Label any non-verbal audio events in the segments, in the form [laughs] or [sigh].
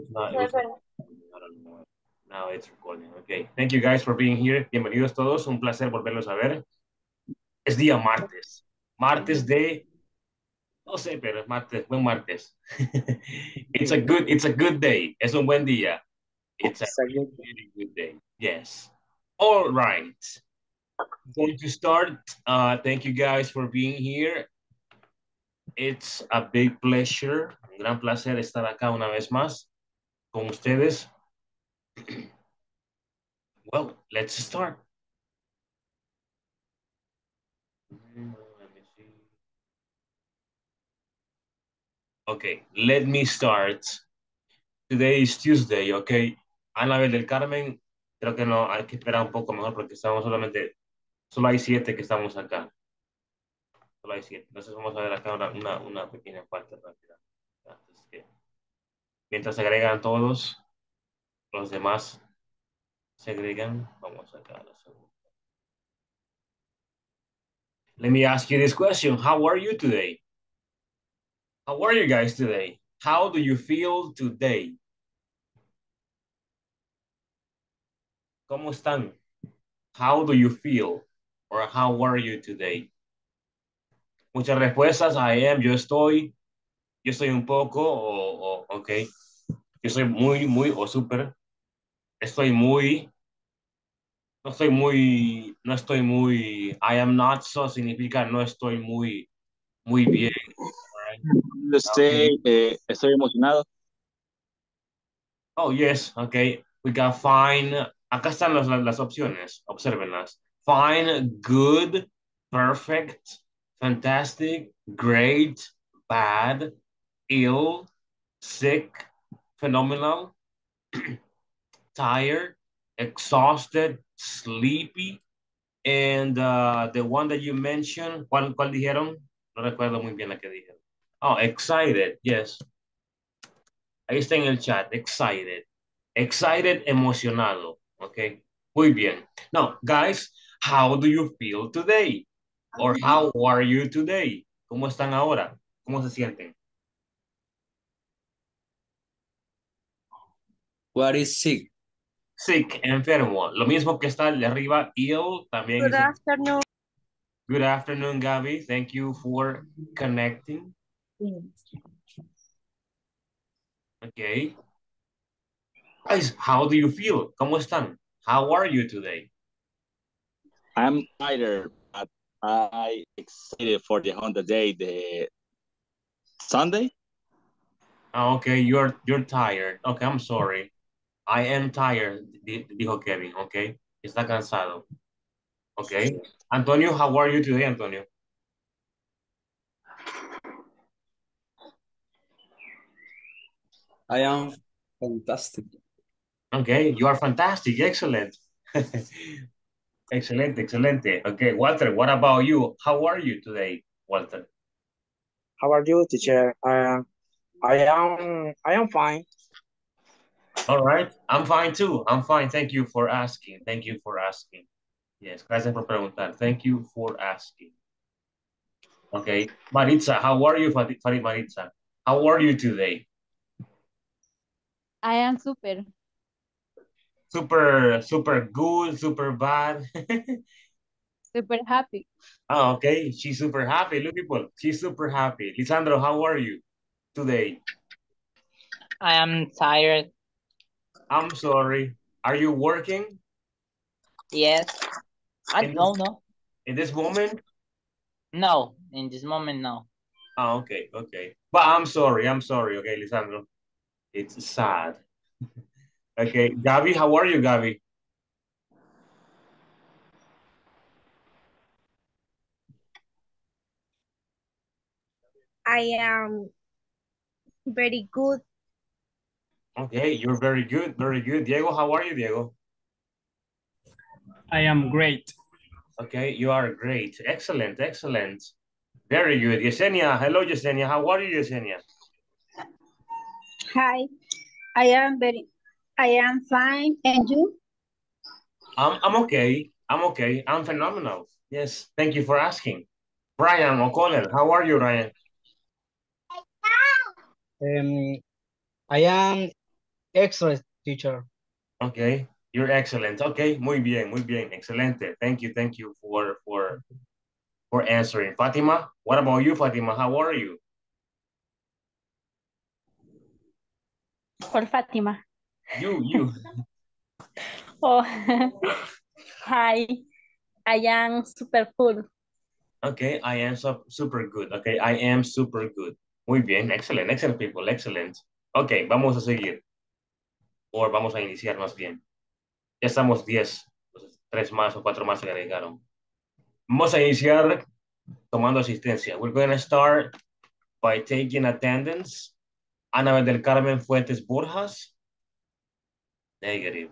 was not, it was, don't. Now it's recording. Okay. Thank you guys for being here. Bienvenidos todos. Un placer volverlos a ver. Es día martes. Martes de no sé, pero es martes, buen martes. [laughs] it's a good it's a good day. Es un buen día. It's a really, really good day. Yes. All right. Going to start. Uh, thank you guys for being here. It's a big pleasure, un gran placer estar acá una vez más con ustedes. Well, let's start. Okay, let me start. Today is Tuesday, okay. Anabel del Carmen, creo que no, hay que esperar un poco mejor porque estamos solamente, solo hay siete que estamos acá. Solo hay siete. Entonces vamos a ver acá una, una, una pequeña parte rápida. Mientras se agregan todos, los demás se agregan. Vamos a la segunda. Let me ask you this question. How are you today? How are you guys today? How do you feel today? ¿Cómo están? How do you feel? Or how are you today? Muchas respuestas. I am, yo estoy, yo estoy un poco, o, o ok. Yo soy muy, muy, o súper. Estoy muy, no estoy muy, no estoy muy, I am not so significa no estoy muy, muy bien. Estoy, eh, estoy emocionado. Oh, yes, okay. We got fine. Acá están las, las opciones, observenlas. Fine, good, perfect, fantastic, great, bad, ill, sick, phenomenal, [clears throat] tired, exhausted, sleepy, and uh, the one that you mentioned, ¿cuál, ¿cuál dijeron? No recuerdo muy bien la que dijeron. Oh, excited, yes. Ahí está en el chat, excited. Excited, emocionado, okay? Muy bien. Now, guys, how do you feel today? Or how are you today? ¿Cómo están ahora? ¿Cómo se sienten? What is sick? Sick, enfermo. Lo mismo que está de arriba, ill, también. Good afternoon. Good afternoon, Gabby. Thank you for connecting. Okay. Guys, how do you feel? ¿Cómo están? How are you today? I'm tired, but I excited for the Honda Day, the Sunday. Ah, okay, you're you're tired. Okay, I'm sorry. I am tired, dijo Kevin, okay? Está cansado. Okay. Antonio, how are you today, Antonio? I am fantastic. Okay, you are fantastic. Excellent. [laughs] excellent, excellent. Okay, Walter, what about you? How are you today, Walter? How are you, teacher? Uh, I am I am fine. All right, I'm fine too. I'm fine. Thank you for asking. Thank you for asking. Yes, gracias por preguntar. Thank you for asking. Okay, Maritza, how are you, Farid Maritza? How are you today? I am super. Super, super good, super bad. [laughs] super happy. Oh, okay. She's super happy. Look, people, she's super happy. Lisandro, how are you today? I am tired. I'm sorry. Are you working? Yes. I in don't this, know. In this moment? No, in this moment, no. Oh, okay, okay. But I'm sorry. I'm sorry. Okay, Lisandro. It's sad. [laughs] okay, Gabi, how are you, Gabi? I am very good. Okay, you're very good, very good. Diego, how are you, Diego? I am great. Okay, you are great. Excellent, excellent. Very good. Yesenia, hello, Yesenia. How are you, Yesenia? Hi, I am very, I am fine, and you? I'm, I'm okay. I'm okay. I'm phenomenal. Yes, thank you for asking. Brian O'Connell, how are you, Ryan? Um, I am Excellent, teacher. Okay, you're excellent. Okay, muy bien, muy bien, excelente. Thank you, thank you for for for answering. Fatima, what about you, Fatima? How are you? For Fátima? You, you. [laughs] Oh, [laughs] hi. I am super full. Okay, I am so, super good. Okay, I am super good. Muy bien, excellent, excellent people, excellent. Okay, vamos a seguir. O vamos a iniciar más bien. Ya estamos 10, pues, tres más o cuatro más se agregaron. Vamos a iniciar tomando asistencia. We're going to start by taking attendance. Anabel del Carmen Fuentes Borjas. Negative.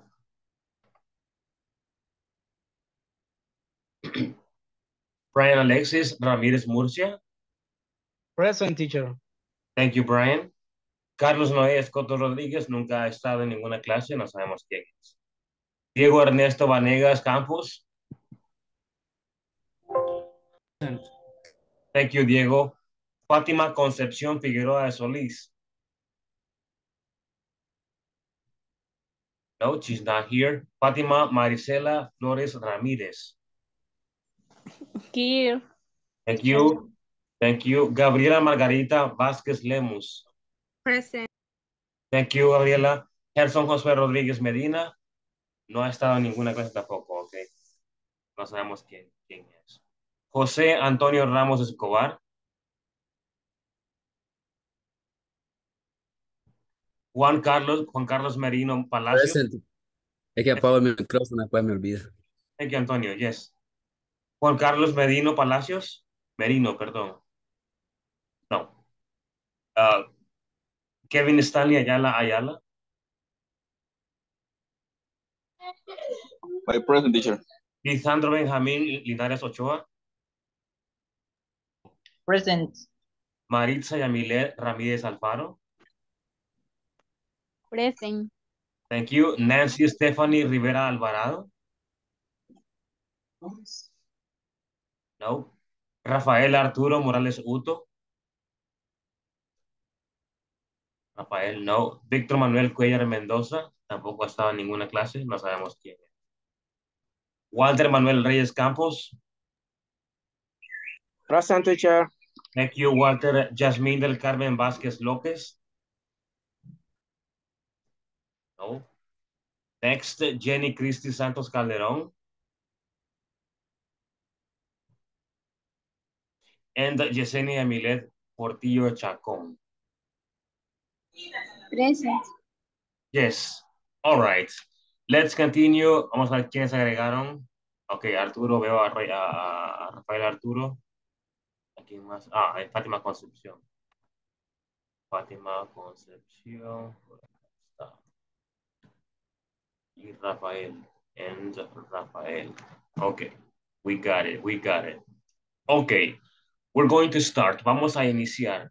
[clears throat] Brian Alexis Ramírez Murcia. Present, teacher. Thank you, Brian. Carlos Noé Escoto Rodríguez nunca ha estado en ninguna clase, no sabemos quién es. Diego Ernesto Vanegas Campos. Thank you, Diego. Fátima Concepción Figueroa de Solís. No, she's not here. Fátima Marisela Flores Ramírez. Here. Thank you. Thank you. Gabriela Margarita Vázquez Lemus. Present. Thank you, Gabriela. Gerson Josué Rodríguez Medina. No ha estado en ninguna clase tampoco, ok. No sabemos quién, quién es. José Antonio Ramos Escobar. Juan Carlos, Juan Carlos Merino Palacio. Present. Es que apago el micrófono, después me olvido. Thank you, Antonio. Yes. Juan Carlos Medino Palacios. Merino, perdón. No. Uh, Kevin Stanley Ayala Ayala. My present, teacher. Lisandro Benjamín Linares Ochoa. Present. Maritza Yamilet Ramírez Alfaro. Present. Thank you. Nancy Stephanie Rivera Alvarado. No. Rafael Arturo Morales Uto. Rafael, no. Víctor Manuel Cuellar Mendoza. Tampoco ha estado en ninguna clase. No sabemos quién es. Walter Manuel Reyes Campos. Present, teacher. Thank you, Walter. Jasmine del Carmen Vázquez López. No. Next, Jenny Cristi Santos Calderón. And Yesenia Milet Portillo Chacón. Present. Yes. All right. Let's continue. Vamos a ver quiénes agregaron. Ok, Arturo, veo a, a- Rafael Arturo. ¿A quién más? Ah, Fátima Concepción. Fátima Concepción. Y Rafael. And Rafael. Okay. We got it. We got it. Okay. We're going to start. Vamos a iniciar.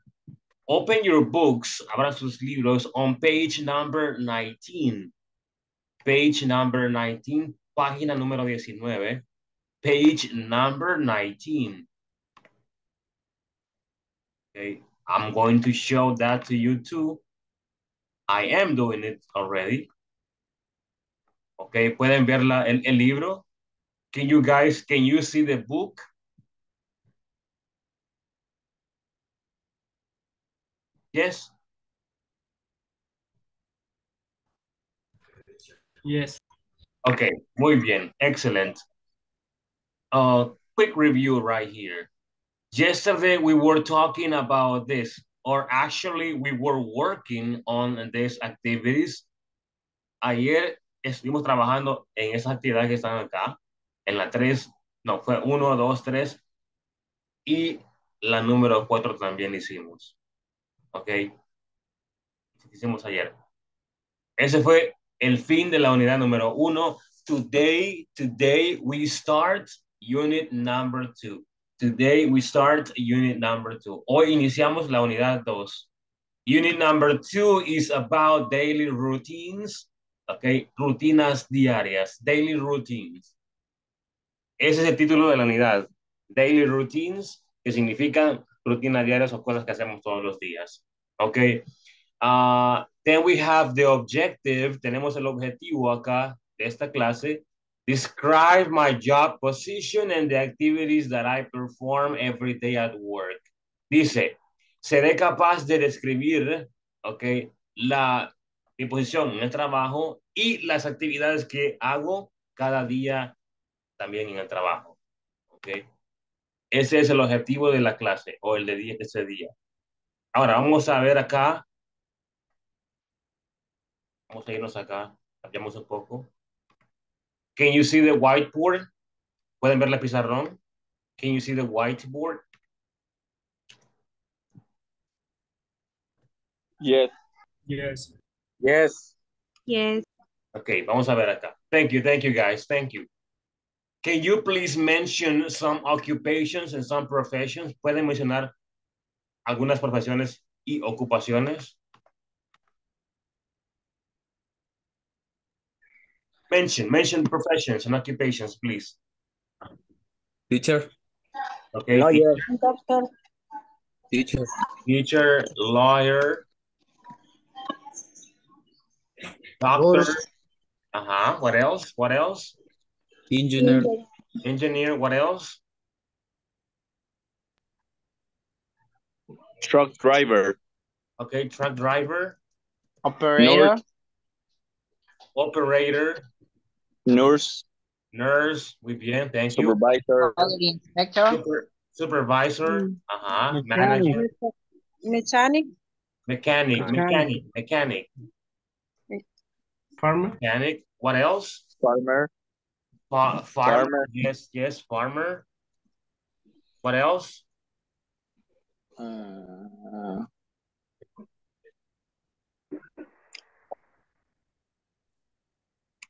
Open your books, abran sus libros on page number 19. Page number 19, página número 19. Page number 19. Okay, I'm going to show that to you too. I am doing it already. Okay, pueden ver la, el, el libro. Can you guys, can you see the book? Yes. Yes. Okay, muy bien, excellent. Uh, quick review right here. Yesterday we were talking about this, or actually we were working on these activities. Ayer estuvimos trabajando en esas actividades que están acá, en la 3, no, fue 1, 2, 3, y la número 4 también hicimos. Ok. Hicimos ayer. Ese fue el fin de la unidad número uno. Today, today we start unit number two. Today we start unit number two. Hoy iniciamos la unidad dos. Unit number two is about daily routines. Okay, rutinas diarias, daily routines. Ese es el título de la unidad. Daily routines, que significan rutinas diarias o cosas que hacemos todos los días. Okay. Uh, Then we have the objective. Tenemos el objetivo acá de esta clase. Describe my job position and the activities that I perform every day at work. Dice, seré capaz de describir, ok, la, mi posición en el trabajo y las actividades que hago cada día también en el trabajo. Ok. Ese es el objetivo de la clase o el de, de ese día. Ahora vamos a ver acá. Vamos a irnos acá. Cambiamos un poco. Can you see the whiteboard? ¿Pueden ver la pizarrón? Can you see the whiteboard? Yes. Yes. Yes. Yes. Okay, vamos a ver acá. Thank you, thank you guys, thank you. Can you please mention some occupations and some professions? ¿Pueden mencionar algunas profesiones y ocupaciones? Mention, mention professions and occupations, please. Teacher, Okay, yes. Doctor, teacher, teacher, lawyer, doctor. Uh-huh, what else? What else? engineer, Engineer, what else? Truck driver. Okay, truck driver, Operator. operator, Nurse. nurse, muy bien, thank you. Supervisor. Quality inspector. Super, supervisor, uh-huh, Mechanic. manager, mechanic, mechanic, Mechanic. mechanic, mechanic, Farmer. mechanic, what else? Farmer. Fa- farmer, Farmer. yes, yes, farmer. What else? Uh,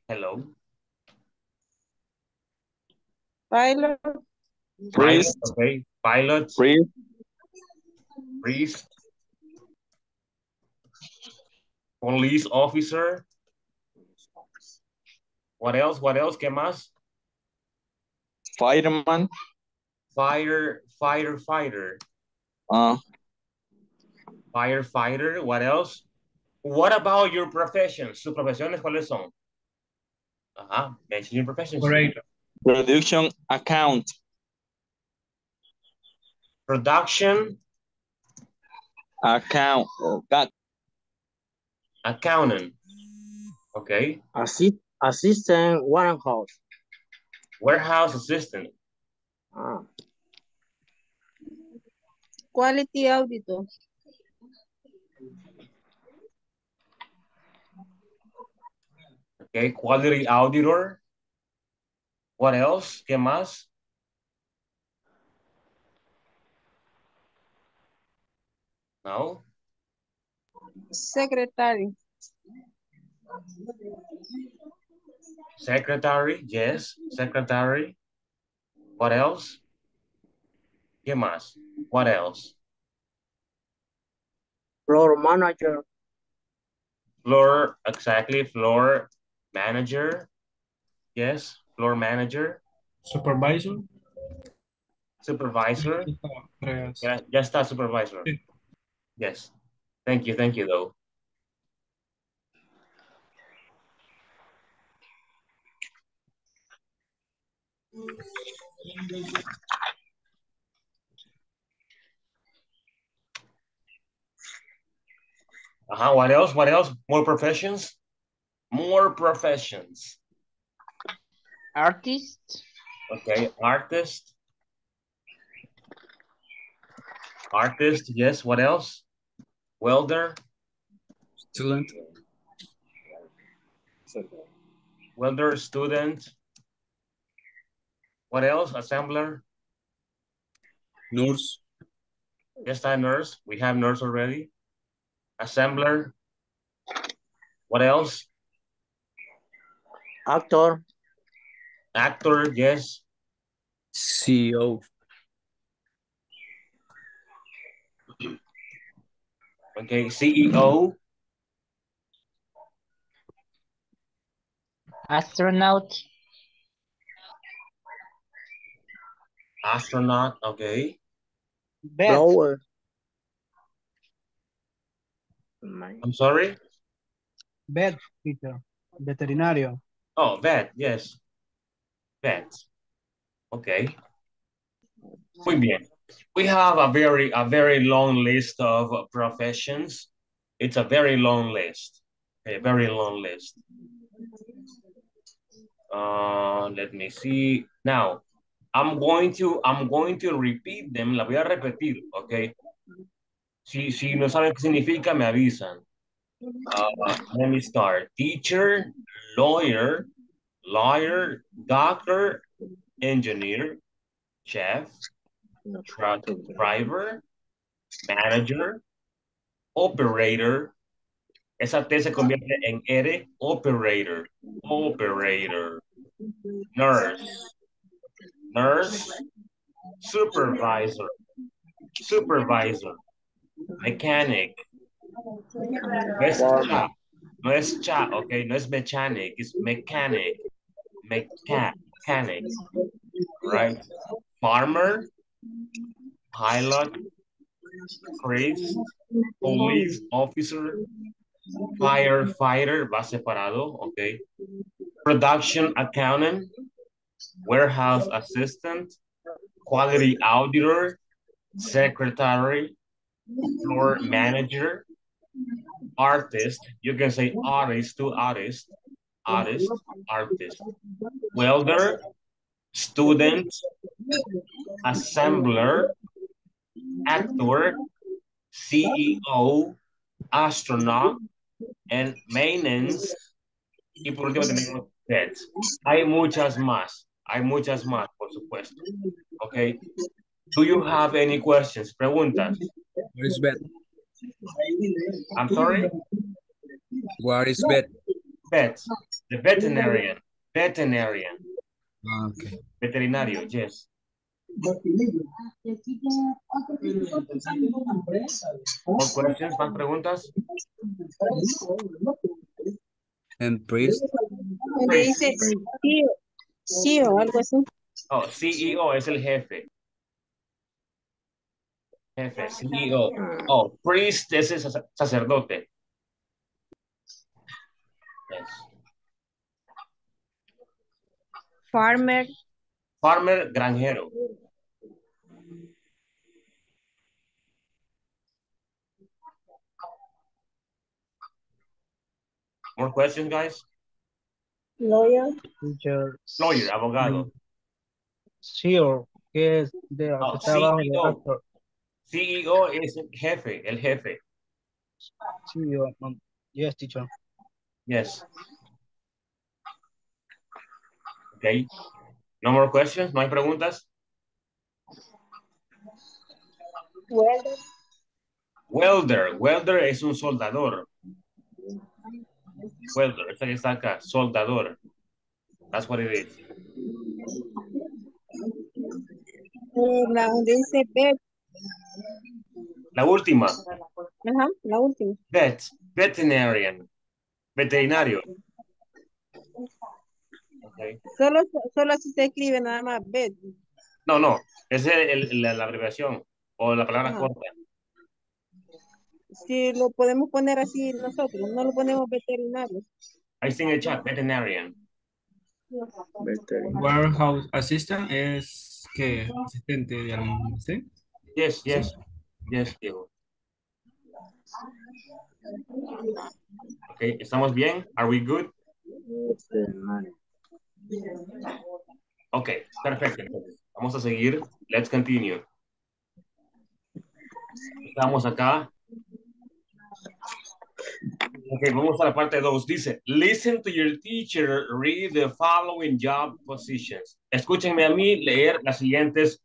Hello. pilot, priest. Pilot, okay, pilot, Priest. priest. Police officer. What else? What else? ¿Qué más? Fireman. Fire, firefighter, Uh, firefighter. What else? What about your professions? ¿Sus profesiones cuáles son? Ajá, mention your professions. Operator. production account. Production, Account. That accountant. Okay. Assi assistant warehouse. Warehouse assistant. Ah, quality auditor, Okay. Quality auditor. What else? ¿Qué más? No. secretary, Secretary. Yes. Secretary. What else? ¿Qué más? What else? floor manager. Floor, exactly. Floor manager. Yes. Floor manager. Supervisor. Supervisor. Tres. Ya, ya está, supervisor. Sí. Yes. Thank you, thank you, though. Uh-huh, what else? What else? More professions? More professions. Artist. Okay, artist. Artist, yes, what else? Welder, student, welder, student. What else? Assembler, nurse, yes, that nurse. We have nurse already. Assembler. What else? Actor. Actor, yes. CEO, Okay, CEO, Astronaut. astronaut, okay. Vet. Blower. My- I'm sorry. Vet, teacher. Veterinario. Oh, vet, yes. Vet. Okay. Muy bien. We have a very, a very long list of professions. It's a very long list. A very long list. Uh, let me see. Now, I'm going to, I'm going to repeat them. La voy a repetir, okay? Si, si no saben qué significa, me avisan. Uh, let me start. Teacher, lawyer, lawyer, doctor, engineer, chef, truck driver, manager, operator. Esa T se convierte en R, operator, operator, nurse, nurse, supervisor, supervisor, mechanic. No es cha, no es cha, ok, no es mechanic, es mechanic, mecha, mechanic, right? Farmer, pilot, priest, police officer, firefighter, va separado, ok. Production accountant, warehouse assistant, quality auditor, secretary, floor manager, artist, you can say artist to artist, artist, artist, welder, student, assembler, actor, CEO, astronaut, and maintenance. Y por último tenemos pets. Hay muchas más. Hay muchas más, por supuesto. Okay. Do you have any questions? Preguntas. What is vet? I'm sorry? What is vet? Vet. The veterinarian. Veterinarian. Ah, okay. Veterinario, yes. More questions? ¿Más preguntas? And priest? Donde dice sí, sí o algo así. Oh, CEO es el jefe. Jefe, CEO. Oh, priest es el sacerdote. Yes. Farmer, Farmer, granjero. More questions, guys? lawyer, Teacher. Lawyer, abogado. CEO, que es de Oh, CEO. CEO es el jefe, el jefe. CEO. yes, teacher. Yes. Okay. No more questions? ¿No hay preguntas? welder, Welder. Welder es un soldador. Welder, esta que está acá, soldador. That's what it is. la donde dice La última, ajá, la última. vet, veterinarian, veterinario. Okay. Solo, solo así se escribe nada más vet. No, no, esa es el- la, la abreviación o la palabra Ajá. corta. Si lo podemos poner así nosotros, no lo ponemos veterinario. Ahí está en el chat, veterinarian. Warehouse assistant es que asistente de almacén. Yes, yes, yes, Diego. Okay, ¿estamos bien? Are we good? Ok, perfecto. Vamos a seguir. Let's continue. Estamos acá. Ok, vamos a la parte 2. Dice, listen to your teacher read the following job positions. Escúchenme a mí leer las siguientes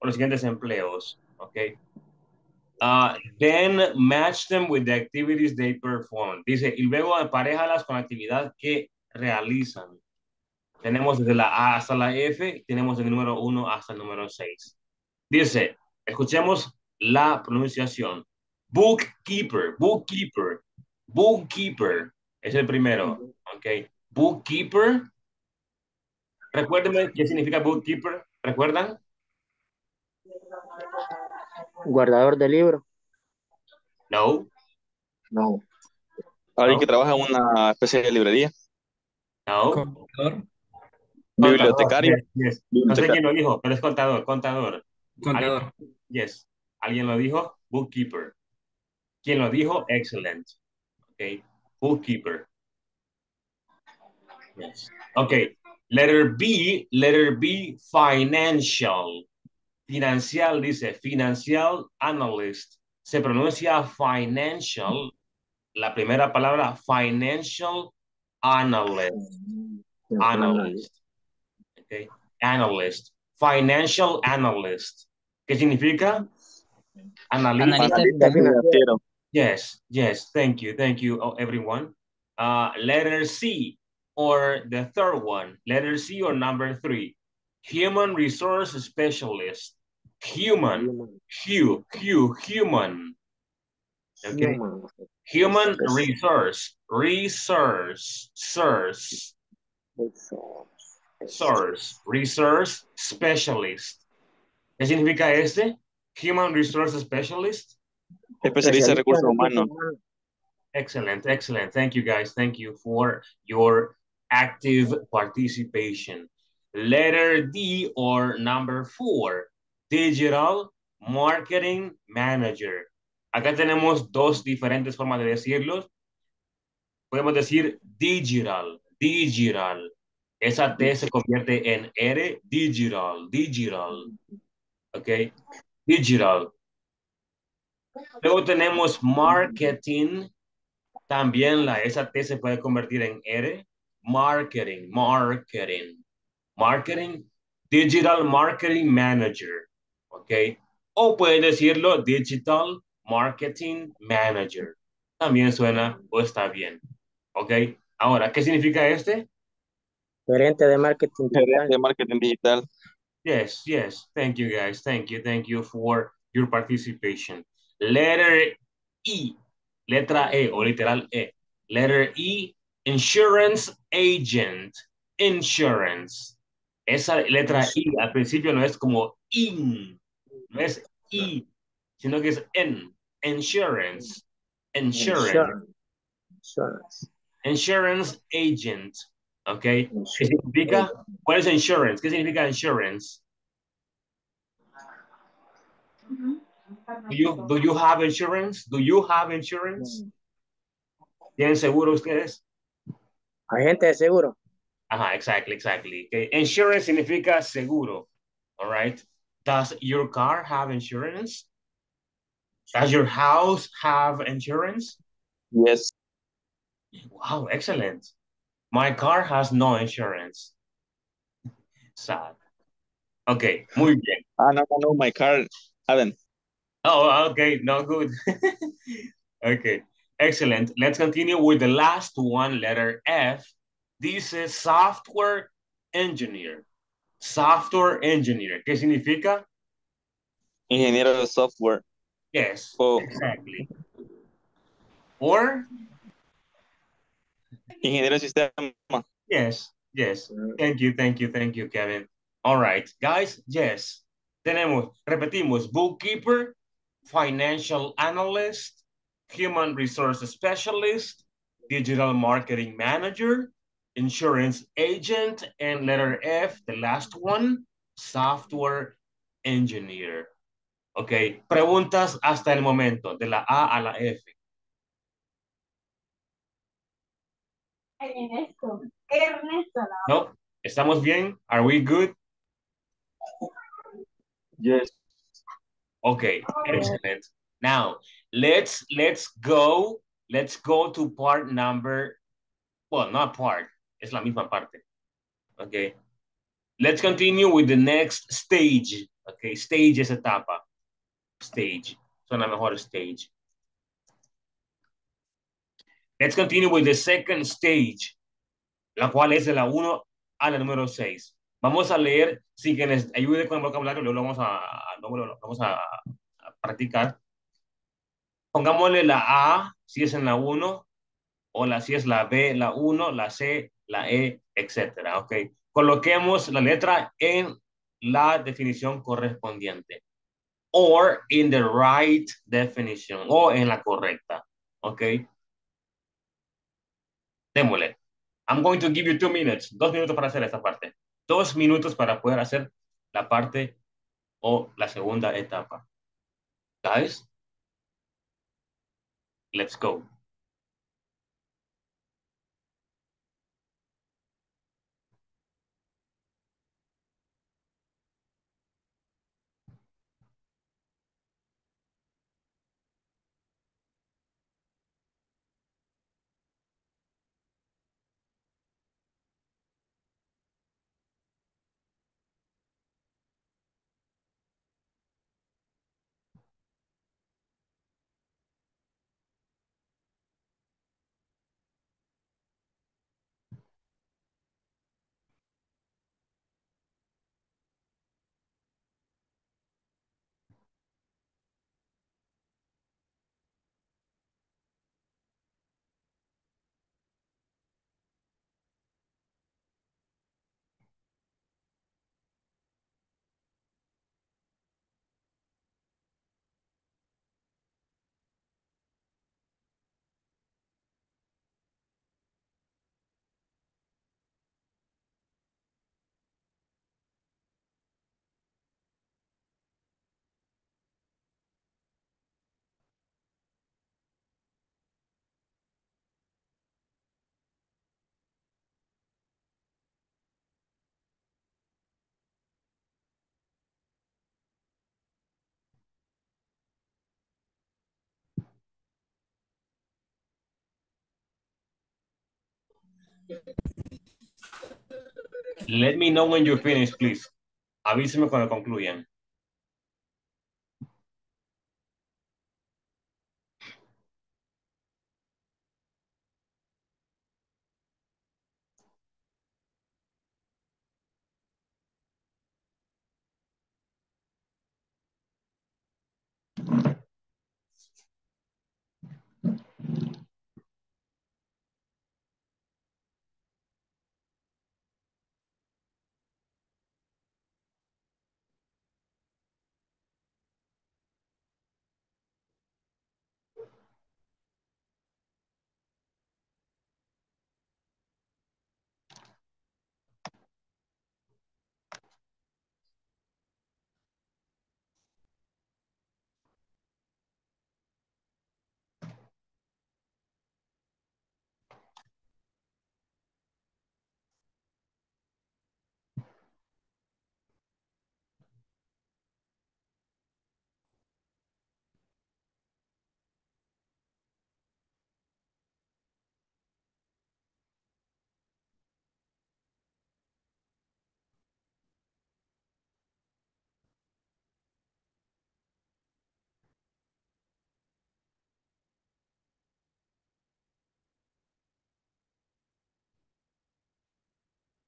o los siguientes empleos. Ok. Uh, then match them with the activities they perform. Dice, y luego emparejalas con la actividad que realizan. Tenemos desde la A hasta la F, tenemos el número 1 hasta el número 6. Dice, escuchemos la pronunciación. Bookkeeper, bookkeeper, bookkeeper. Es el primero, ¿ok? Bookkeeper. Recuérdenme qué significa bookkeeper. ¿Recuerdan? Guardador de libro. No. No. Alguien que trabaja en una especie de librería. No. Contador. Bibliotecario. Yes, yes. No sé quién lo dijo, pero es contador, contador. Contador. Yes. ¿Alguien lo dijo? Bookkeeper. ¿Quién lo dijo? Excellent. Okay. Bookkeeper. Yes. Okay. Letter B, letter B, financial. Financial dice, financial analyst. Se pronuncia financial, la primera palabra, financial analyst. Analyst. Okay. Analyst. Financial analyst. ¿Qué significa? Analista. Analista. Financiero. Yes, yes. Thank you. Thank you, oh, everyone. Uh, letter C or the third one. Letter C or number three. Human resource specialist. Human. Q, Q, human. Okay. Human resource. Resource. Source. Source. Resource specialist. ¿Qué significa este? Human resource specialist. Especialista en recursos humanos. Excellent, excellent. Thank you guys. Thank you for your active participation. Letter D or number four, digital marketing manager. Acá tenemos dos diferentes formas de decirlo. Podemos decir digital, digital. Esa T se convierte en R, digital, digital. Ok, digital. Luego tenemos marketing. También la esa T se puede convertir en R. Marketing, marketing. Marketing, digital marketing manager. ¿Ok? O pueden decirlo digital marketing manager. También suena o está bien. ¿Ok? Ahora, ¿qué significa este? Gerente de marketing Gerente de marketing digital. Yes, yes. Thank you, guys. Thank you. Thank you for your participation. Letter E. Letra E o literal E. Letter E. Insurance agent. Insurance. Esa letra I al principio no es como in. No es I, sino que es N. Insurance. Insurance. Insurance. Insurance agent. ¿Ok? ¿Qué significa? ¿Cuál es insurance? ¿Qué significa insurance? Do you, do you have insurance? Do you have insurance? ¿Tienen seguro ustedes? Agente de seguro. Ajá, exactly, exactly. Okay. Insurance significa seguro. All right. Does your car have insurance? Does your house have insurance? Yes. Wow, excellent. My car has no insurance. Sad. Okay, muy bien. Ah, no, no, no, my car haven't. Oh, okay, no good. [laughs] okay, excellent. Let's continue with the last one, letter F. This is software engineer. Software engineer. ¿Qué significa? Ingeniero de software. Yes, Oh. exactly. Or, Ingeniero de sistema. yes, yes. Thank you, thank you, thank you, Kevin. All right, guys, yes. Tenemos, repetimos, bookkeeper, financial analyst, human resource specialist, digital marketing manager, insurance agent, and letter F, the last one, software engineer. Ok, preguntas hasta el momento, de la A a la F. Ernesto. Ernesto, no. No, ¿estamos bien? Are we good? Yes. Okay, excellent. Now, let's let's go, let's go to part number, well, not part, es la misma parte. Okay. Let's continue with the next stage. Okay, stage es etapa. Stage. Suena mejor stage. Let's continue with the second stage, la cual es la 1 a la número 6. Vamos a leer, sin que les ayude con el vocabulario, luego lo vamos a, vamos a, a practicar. Pongámosle la A, si es en la 1, o la, si es la B, la 1, la C, la E, etcétera. Ok. Coloquemos la letra en la definición correspondiente. Or in the right definition. O en la correcta. Ok. Démosle. I'm going to give you two minutes. Dos minutos para hacer esta parte. Dos minutos para poder hacer la parte o la segunda etapa. Guys, let's go. Let me know when you finish, please. Avíseme cuando concluyan.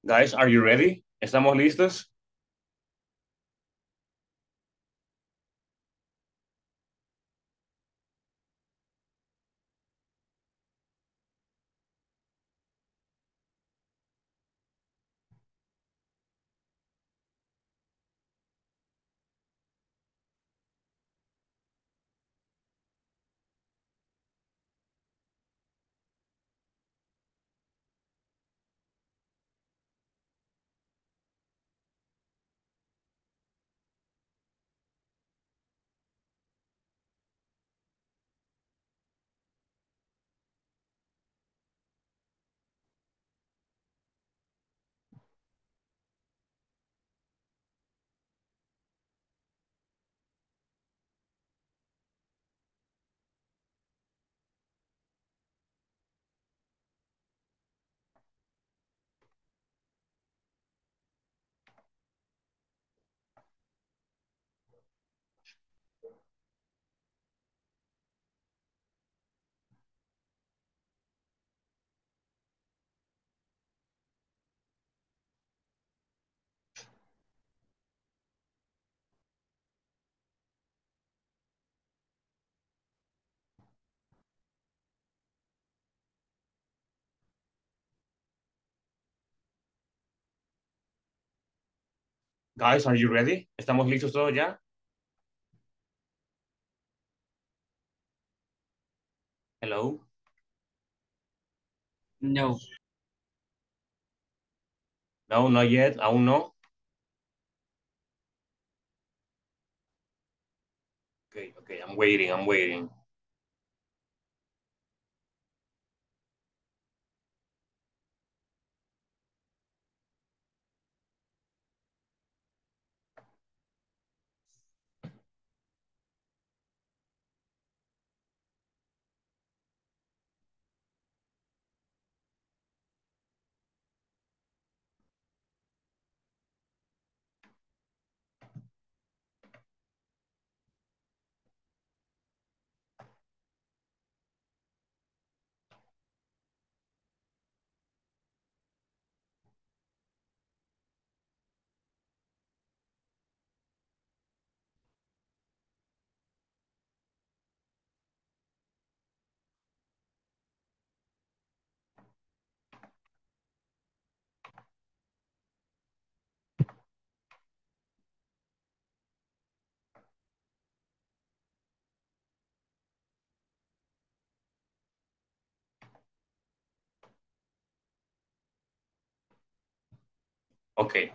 Guys, are you ready? ¿Estamos listos? Guys, are you ready? ¿Estamos listos todos ya? Hello. No. No, not yet, aún no. Okay, okay, I'm waiting, I'm waiting. Okay.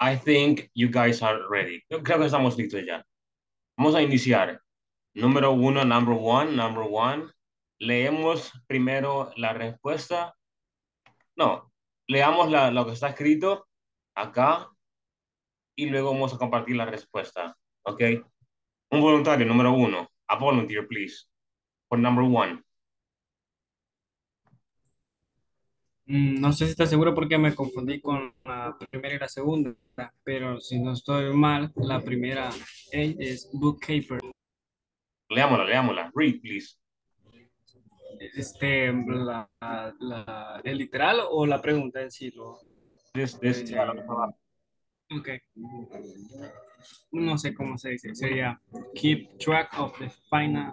I think you guys are ready. Creo que estamos listos ya. Vamos a iniciar. Número uno, number one, number one. Leemos primero la respuesta. No, leamos lo que está escrito acá y luego vamos a compartir la respuesta. ¿Ok? Un voluntario, número uno. A volunteer, please. For number one. Mm, No sé si está seguro porque me confundí con la primera y la segunda, pero si no estoy mal, la primera A es bookkeeper. Leámosla, leámosla. Read, please. Este, la, la- ¿el literal o la pregunta en sí? Lo, This, this, Eh, lo ok. No sé cómo se dice. Sería keep track of the fina-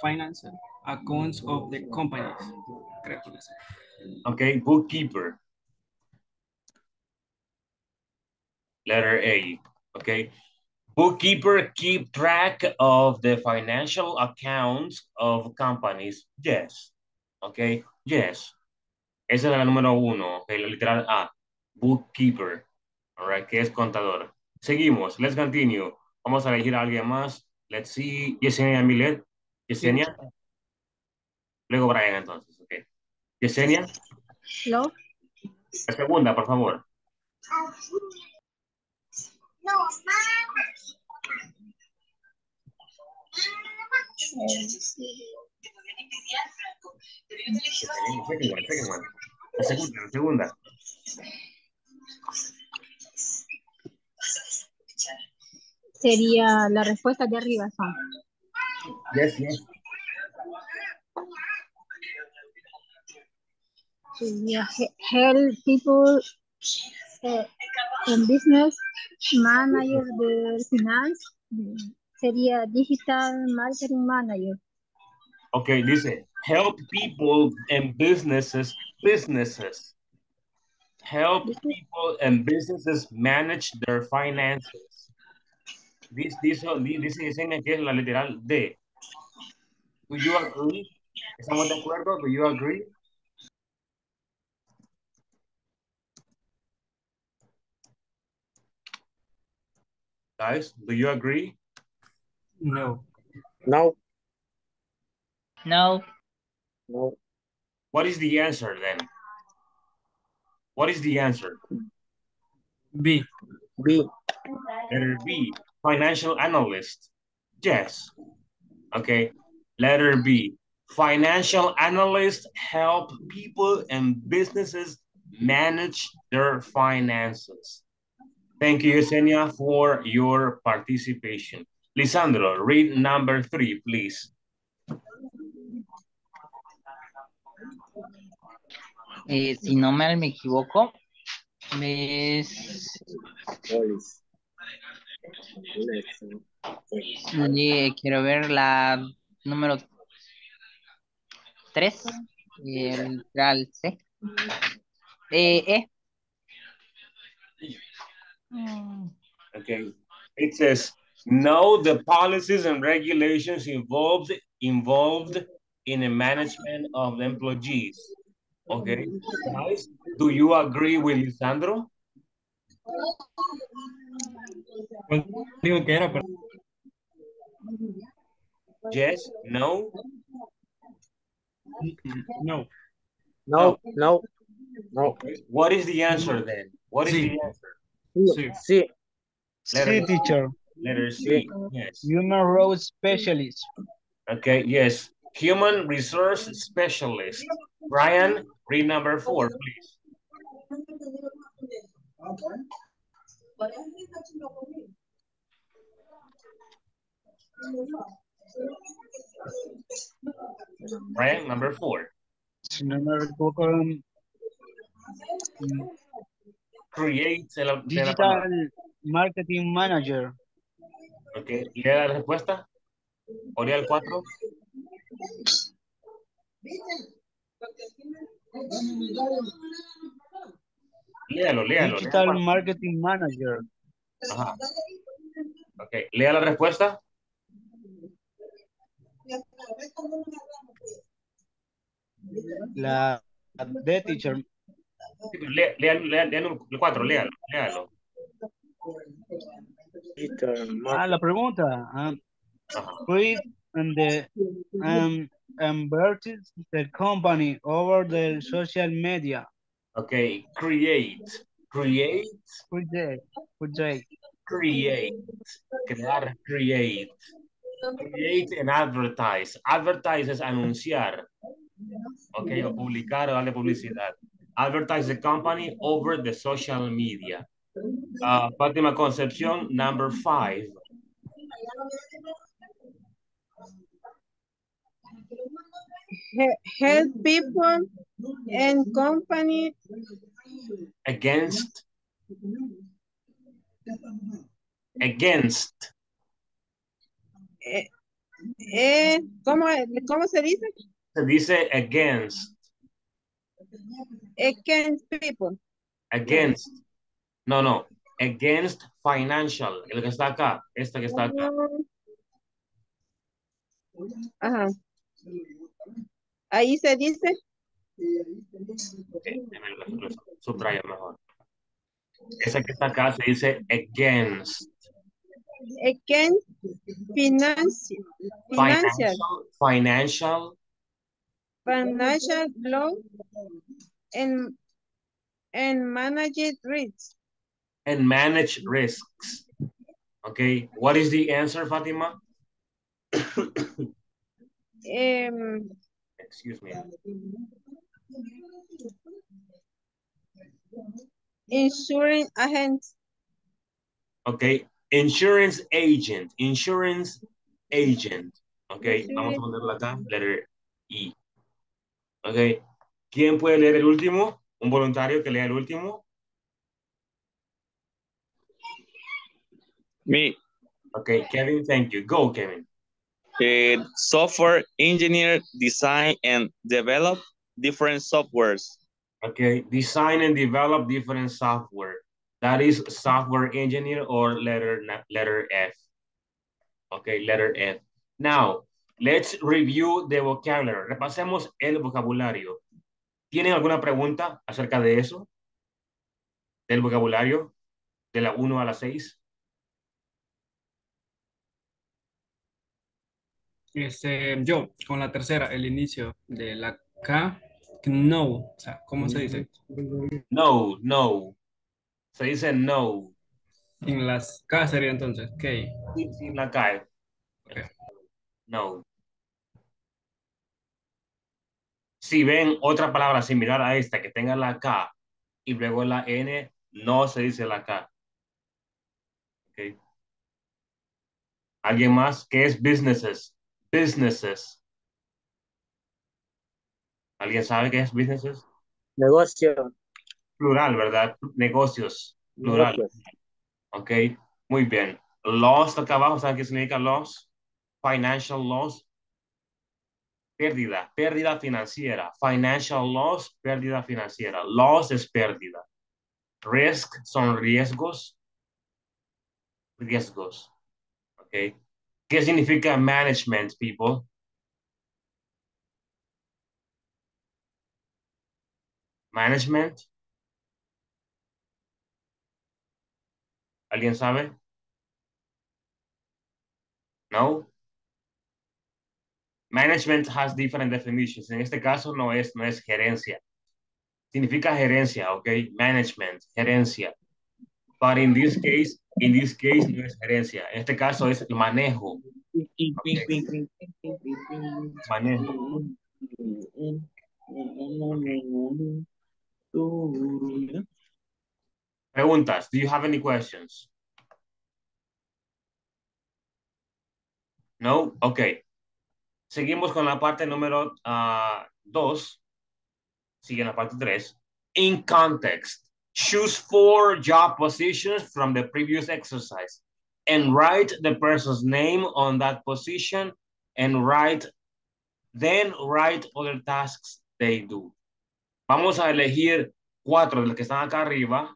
finance accounts of the companies. Creo que es. Okay, bookkeeper. Letter A. Okay. Bookkeeper keep track of the financial accounts of companies. Yes. Okay. Yes. Esa es la número uno. Okay, la literal A. Bookkeeper. All right, que es contador. Seguimos. Let's continue. Vamos a elegir a alguien más. Let's see. Yesenia Milet. Yesenia. Luego Brian entonces. Yesenia. Hello. La segunda, por favor. One. La segunda, la segunda. Sería la respuesta de arriba, son. Yes, yes. He- help people eh, en business, manager de finance, sería digital marketing manager. Okay, dice, help people and businesses, businesses. Help people and businesses manage their finances. This, this, dice Yesenia que es la literal D. Do you agree? ¿Estamos de acuerdo? Do you agree? Guys, do you agree? No. No, No. no, What is the answer then? What is the answer? B. B, Letter B, financial analyst. Yes. Okay. Letter B, financial analysts help people and businesses manage their finances. Thank you, Yesenia, for your participation. Lisandro, read number three, please. Eh, si no me equivoco, es... quiero ver la número 3. El C. Eh, E. Mm, Okay. It says, know the policies and regulations involved involved in the management of the employees. Okay, nice. Do you agree with Lisandro? ¿Cuál digo que era? Pero Yes, no? no. No, no, no. What is the answer then? What is Sí. the answer? Sí. Sí, Letter, Sí, teacher. letter C. Yes. Human Resource Specialist. Okay, yes. Human resource specialist. Brian, read number four, please. Brian, number four. Si no me equivoco, um, Create. se la- la Digital palabra. Marketing Manager. Okay, lea la respuesta. O lea el cuatro. Léalo, léalo. Digital léalo. Marketing Manager. Ajá. Ok, lea la respuesta. La D, teacher. Lea, lea, lea, lea el cuatro, léalo, léalo. Ah, la pregunta. ah, Ajá. create and the um, advertise the company over the social media. Ok, create. Create, Project. Project. create. Crear, create. Create and advertise. Advertise es anunciar. Ok, o publicar o darle publicidad. Advertise the company over the social media. Ah, Fátima Concepción, number five. Help people and company Against. Against. eh, eh, ¿cómo, ¿cómo se dice? Se dice against. Against people. Against. No, no. Against financial. El que está acá. Este que está acá. Ajá. Ahí se dice Ok, déjame lo- lo subrayo mejor. Ese que está acá se dice against. against financial, financial, Financial. Financial. law and, and managed risks. And manage risks. Okay. What is the answer, Fatima? [coughs] Um, Excuse me. insurance agents, Okay. Insurance agent. Insurance agent. Okay. Vamos a Insurance- ponerla acá. Letter E. Okay. ¿Quién puede leer el último? Un voluntario que lea el último. Me, Okay. Kevin, thank you. Go, Kevin. eh, software engineer, design and develop different softwares. Okay. Design and develop different software. That is software engineer or letter, letter F. Okay. Letter F. Now, let's review the vocabulary. Repasemos el vocabulario. ¿Tienen alguna pregunta acerca de eso? Del vocabulario, de la 1 a la 6. Este, yo, con la tercera, el inicio de la K, no, o sea, ¿cómo se dice? No, no. Se dice no. En las K sería entonces, K. Sin, sin la K. No. Si ven otra palabra similar a esta que tenga la K y luego la N, no se dice la K. ¿Alguien más? ¿Qué es businesses? Businesses. ¿Alguien sabe qué es businesses? Negocio. Plural, ¿verdad? Negocios. Plural. negocios. Ok, muy bien. Loss acá abajo, ¿saben qué significa loss? Financial loss. Pérdida, pérdida financiera. Financial loss, pérdida financiera. Loss es pérdida. Risk son riesgos. Riesgos. Ok. ¿Qué significa management, people? Management. ¿Alguien sabe? No. Management has different definitions. En este caso no es, no es gerencia. Significa gerencia, ¿ok? Management, gerencia. But in this case, in this case no es gerencia. En este caso es manejo. Okay. Manejo. Preguntas. Do you have any questions? No? Ok. Seguimos con la parte número 2. Sigue la parte 3. In context. Choose four job positions from the previous exercise and write the person's name on that position and write, then write other tasks they do. Vamos a elegir cuatro de los que están acá arriba.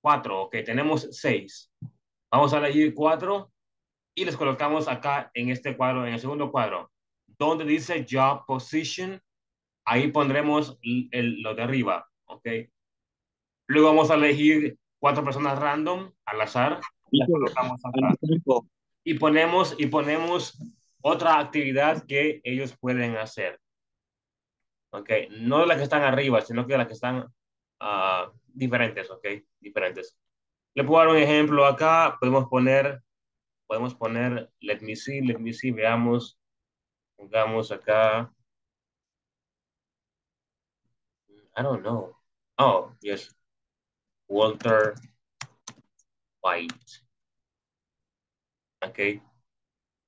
Cuatro, ok, tenemos seis. Vamos a elegir cuatro y les colocamos acá en este cuadro, en el segundo cuadro, donde dice job position, ahí pondremos el, lo de arriba, ok. Luego vamos a elegir cuatro personas random, al azar, y. Y ponemos, y ponemos otra actividad que ellos pueden hacer. Ok, no las que están arriba, sino que las que están uh, diferentes, ok, diferentes. Le puedo dar un ejemplo acá, podemos poner, podemos poner, let me see, let me see, veamos, pongamos acá, I don't know. Oh, yes. Walter White. Ok. Ahí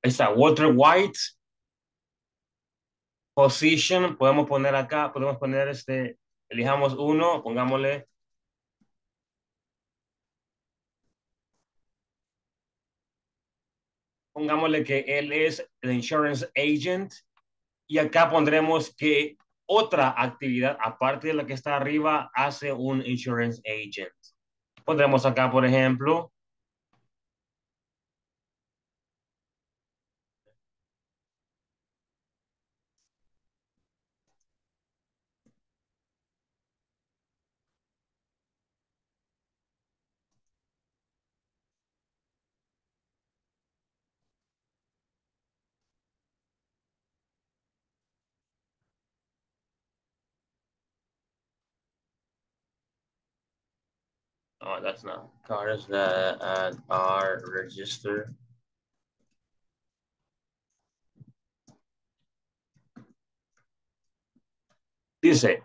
está, Walter White. Position, podemos poner acá, podemos poner este, elijamos uno, pongámosle. Pongámosle que él es el insurance agent y acá pondremos que otra actividad, aparte de la que está arriba, hace un insurance agent. Pondremos acá, por ejemplo, That's not cars that uh, are registered. Dice.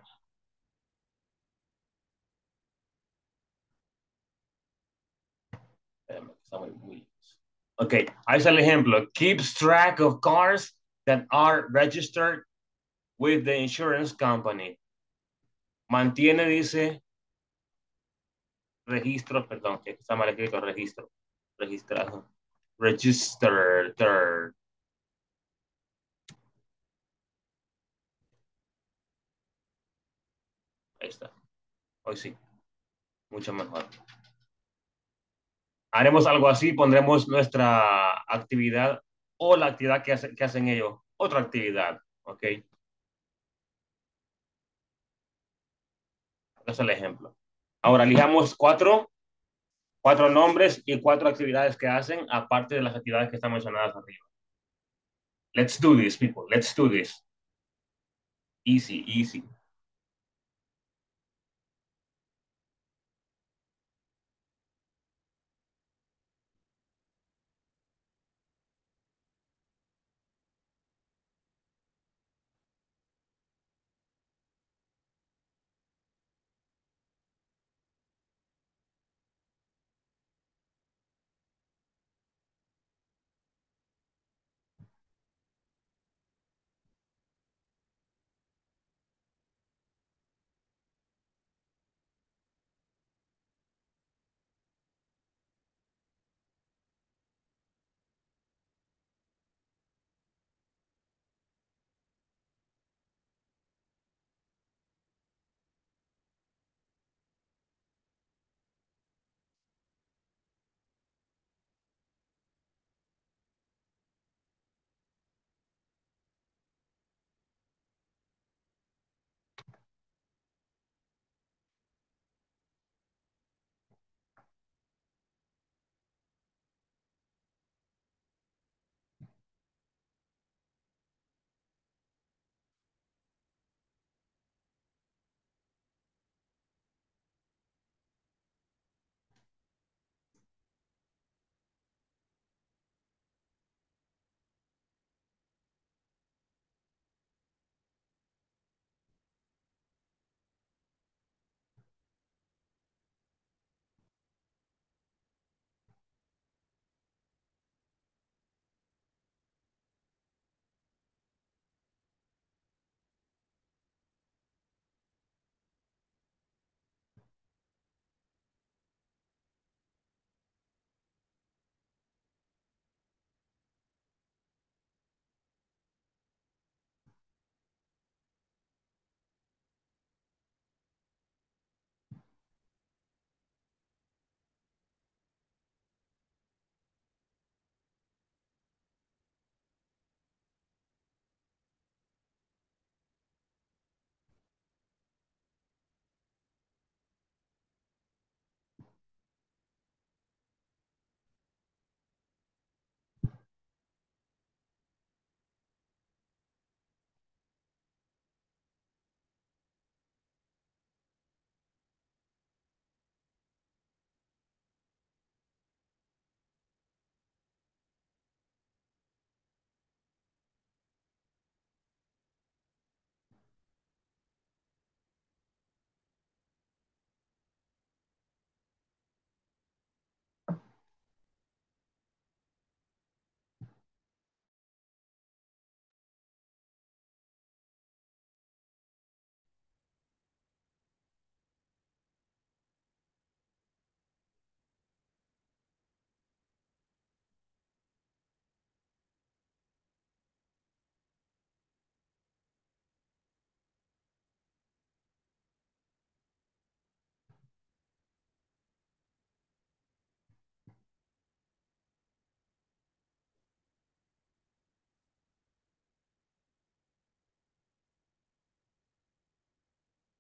Okay, ahí está ejemplo. Keeps track of cars that are registered with the insurance company. Mantiene, dice, registro, perdón, que está mal escrito, registro, registrado, register, third. Ahí está. Hoy sí. Mucho mejor. Haremos algo así, pondremos nuestra actividad o la actividad que, hace, que hacen ellos. Otra actividad, ¿ok? es el ejemplo. Ahora elijamos cuatro, cuatro nombres y cuatro actividades que hacen, aparte de las actividades que están mencionadas arriba. Let's do this, people. Let's do this. Easy, easy.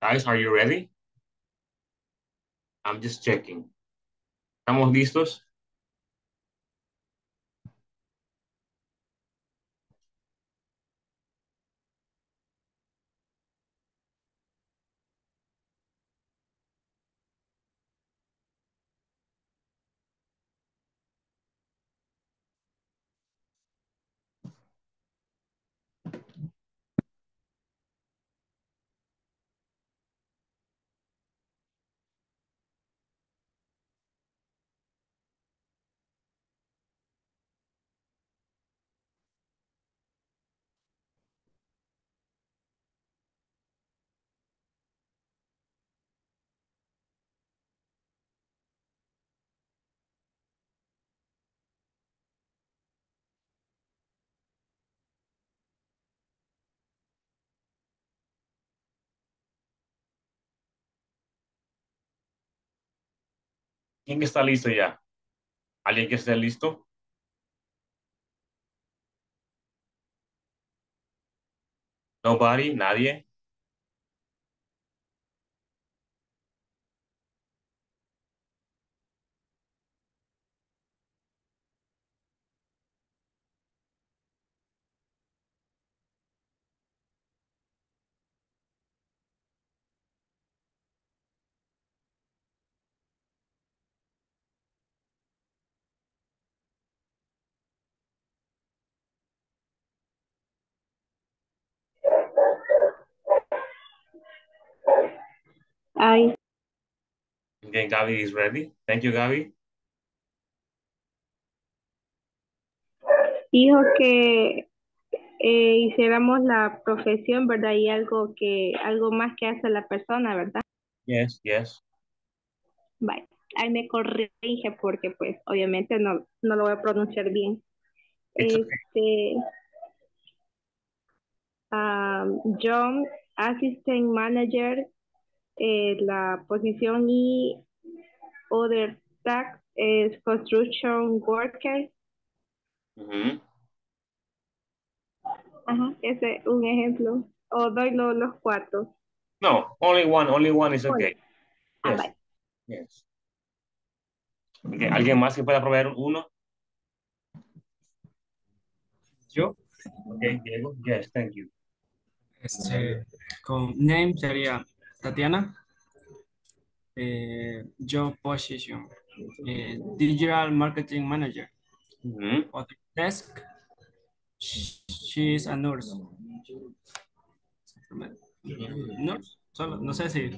Guys, are you ready? I'm just checking. ¿Estamos listos? ¿Quién está listo ya? ¿Alguien que esté listo? Nobody, nadie. I, Okay, Gaby is ready. Thank you, Gaby. dijo que eh, hiciéramos la profesión, ¿verdad? Y algo que, algo más que hace la persona, ¿verdad? Yes, yes. Vale. Ahí me corrige porque pues obviamente no, no lo voy a pronunciar bien. It's okay. Este, um, John, Assistant Manager, eh, la posición y Other Tax es Construction Worker. Ujú. Ajá, ese es un ejemplo. O doy lo- los cuatro. No, only one, only one is okay. Ah, Yes, yes. Okay, ¿Alguien más que pueda proveer uno? Yo, Okay, Diego. Yes, thank you. este, con name sería Tatiana. Eh, job position, eh, Digital Marketing Manager. Other desk, she is a nurse. Nurse, solo, no sé si.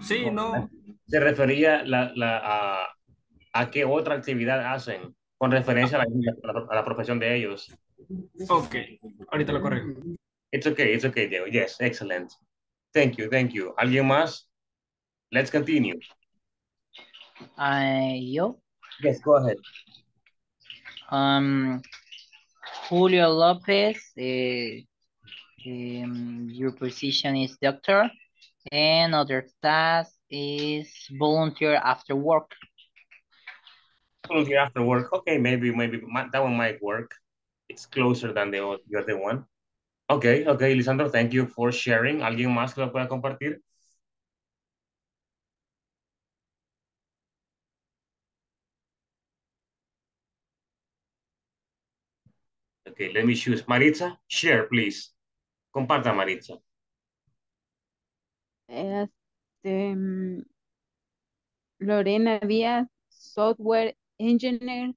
Sí, no. Se refería la, la, a, a qué otra actividad hacen con referencia a la, a la- a la profesión de ellos. Ok, ahorita lo corrijo. It's okay, it's okay, Diego. Yes, excellent. Thank you, thank you. ¿Alguien más? Let's continue. Ah, yo, Yes, go ahead. um, Julio Lopez, eh, um, your position is doctor, and other task is volunteer after work. Volunteer after work. Okay, maybe, maybe that one might work. It's closer than the, the other one. Okay, okay, Lisandro, thank you for sharing. ¿Alguien más que lo pueda compartir? Okay, let me choose. Maritza, share, please. Comparta, Maritza. Este, mm, Lorena Díaz, Software Engineer,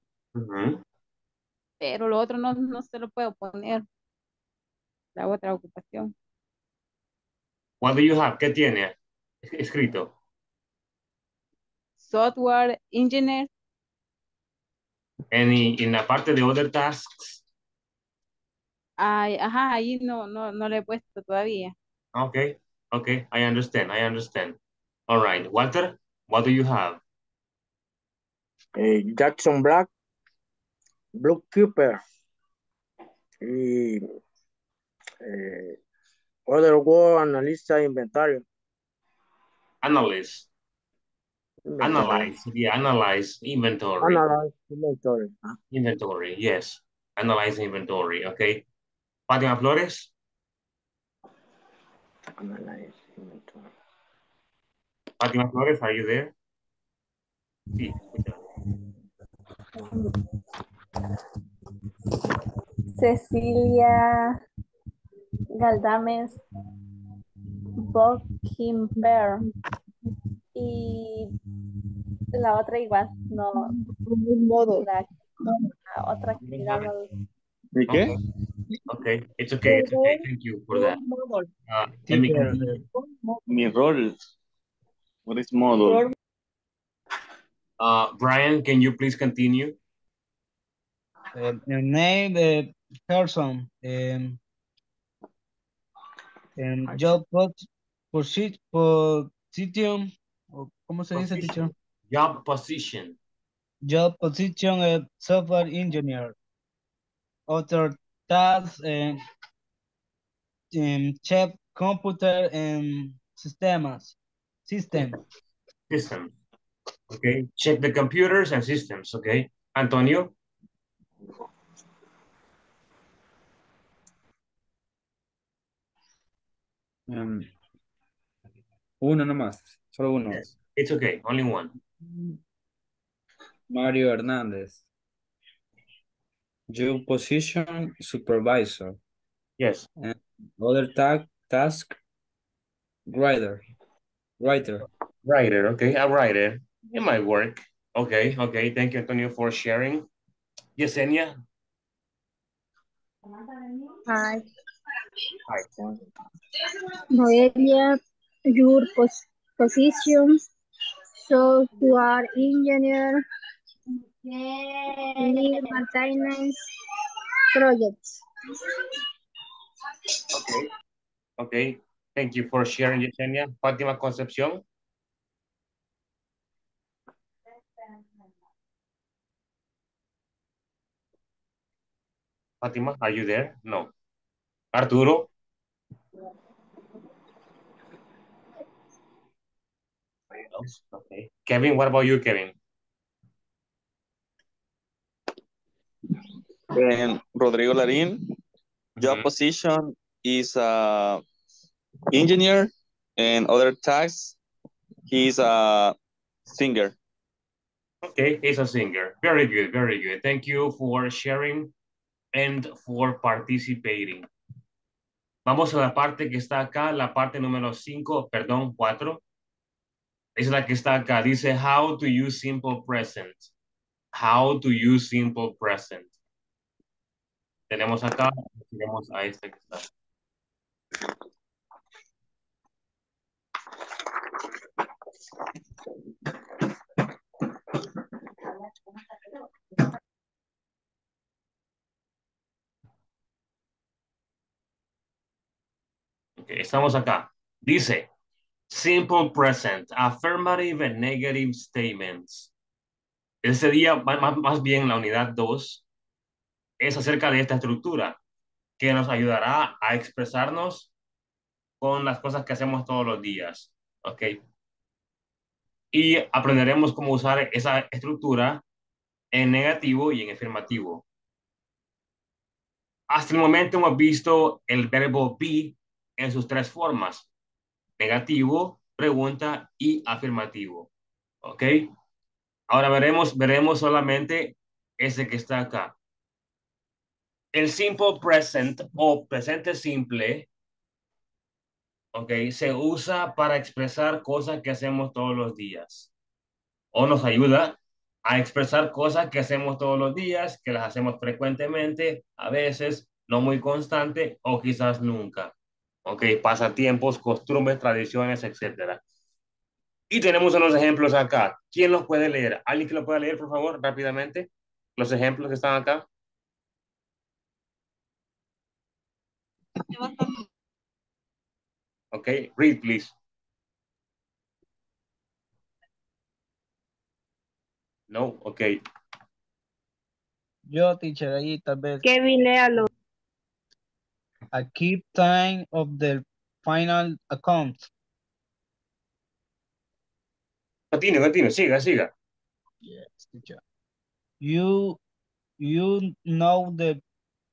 pero lo otro no, no se lo puedo poner. La otra ocupación. What do you have? ¿Qué tiene escrito? Software Engineer, Any, en la parte de other tasks. ay, ajá, ahí no, no, no le he puesto todavía. Okay, okay, I understand, I understand. All right, Walter, what do you have? Eh, Jackson Black, y eh, Other World Analista Inventario. Analyst, analyze, yeah, analyze inventory, Analyze Inventory. Ah, inventory, yes, analyze inventory, okay. Fátima Flores, Analyze inventory. Fátima Flores, are you there? Sí, escucha. Cecilia Galdames Bockimber y la otra igual, no modo. la, la otra que miraba ¿Y qué? Okay, it's okay, it's okay. Thank you for that. Uh, let me continue. Mi rol. What is model? Uh, Brian, can you please continue? uh, name, the person, um, um, job pos- posi- position, o ¿cómo se dice, teacher? Job position. Job position, software engineer. Other tasks, um, check computer and systems, system. System. Okay, check the computers and systems. Okay, Antonio. Um, uno nomás, solo uno. Yes, it's okay. Only one. Mario Hernandez. Job position supervisor. Yes. Other tag task writer. Writer. Writer. Okay, a writer. It might work. Okay. Okay. Thank you, Antonio, for sharing. Yesenia. Hi. Noelia, your pos position, software engineer, lead maintenance projects. Okay. Okay. Thank you for sharing, Yesenia. Fátima Concepción. Fátima, are you there? No. Arturo. Okay. Kevin, what about you, Kevin? And Rodrigo Larin. Job Mhm. position is a engineer and other tasks. He's a singer. Okay, he's a singer. Very good, very good. Thank you for sharing and for participating. Vamos a la parte que está acá, la parte número 5, perdón, 4. Es la que está acá. Dice how to use simple present. How to use simple present. Tenemos acá, tenemos a este que está. Estamos acá. Dice, simple present, affirmative and negative statements. Ese día, ma- más bien la unidad 2, es acerca de esta estructura que nos ayudará a expresarnos con las cosas que hacemos todos los días. ¿Ok? Y aprenderemos cómo usar esa estructura en negativo y en afirmativo. Hasta el momento hemos visto el verbo be en sus tres formas, negativo, pregunta y afirmativo. ¿Ok? Ahora veremos, veremos solamente ese que está acá. El simple present o presente simple, ¿ok? Se usa para expresar cosas que hacemos todos los días. O nos ayuda a expresar cosas que hacemos todos los días, que las hacemos frecuentemente, a veces, no muy constante o quizás nunca. ¿Ok? Pasatiempos, costumbres, tradiciones, etcétera. Y tenemos unos ejemplos acá. ¿Quién los puede leer? ¿Alguien que lo pueda leer, por favor, rápidamente? Los ejemplos que están acá. Okay, read, please. No, okay. Yo, teacher, ahí tal vez. Kevin, léalo. A keep time of the final account. Continue, continue, siga, siga. Yes, teacher. You, you know the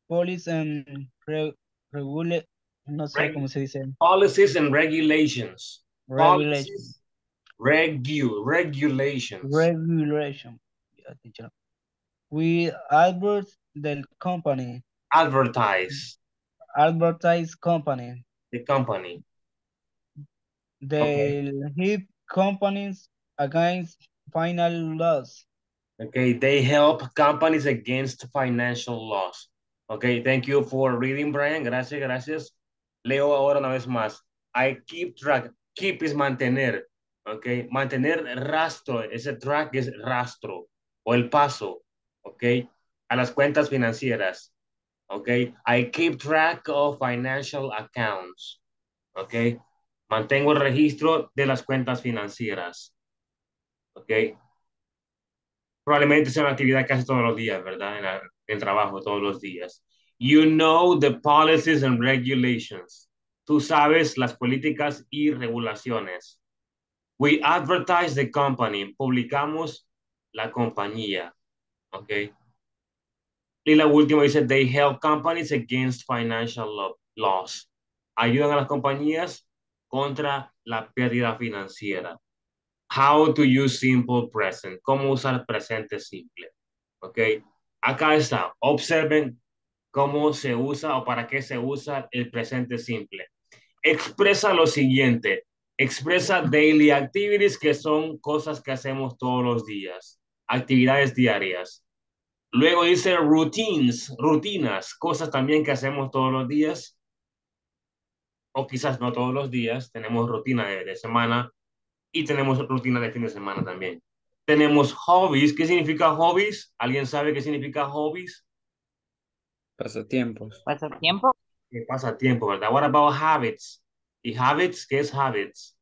police and re, regula, No sé cómo se dice. Policies and regulations. Regulation. Policies, regu, regulations. Regulation. Yeah, teacher. We advert the company. Advertise Advertise company. the company. They help companies against final loss. Okay, they help companies against financial loss. Okay, thank you for reading, Brian. Gracias, gracias. Leo ahora una vez más. I keep track. Keep is mantener. Okay, mantener rastro. Ese track es rastro o el paso. Okay, a las cuentas financieras. Okay, I keep track of financial accounts. Okay, mantengo el registro de las cuentas financieras. Okay, probablemente sea una actividad que hace todos los días, ¿verdad? En en el trabajo todos los días. You know the policies and regulations. Tú sabes las políticas y regulaciones. We advertise the company. Publicamos la compañía. ¿Ok? Y la última dice, they help companies against financial lo- loss. Ayudan a las compañías contra la pérdida financiera. How to use simple present. Cómo usar presente simple. ¿Ok? Acá está. Observen cómo se usa o para qué se usa el presente simple. Expresa lo siguiente. Expresa daily activities que son cosas que hacemos todos los días. Actividades diarias. Luego dice routines, rutinas, cosas también que hacemos todos los días. O quizás no todos los días. Tenemos rutina de, de semana y tenemos rutina de fin de semana también. Tenemos hobbies. ¿Qué significa hobbies? ¿Alguien sabe qué significa hobbies? Pasatiempos. Pasatiempo. ¿Qué pasatiempo, verdad? What about habits? ¿Y habits? ¿Qué es habits?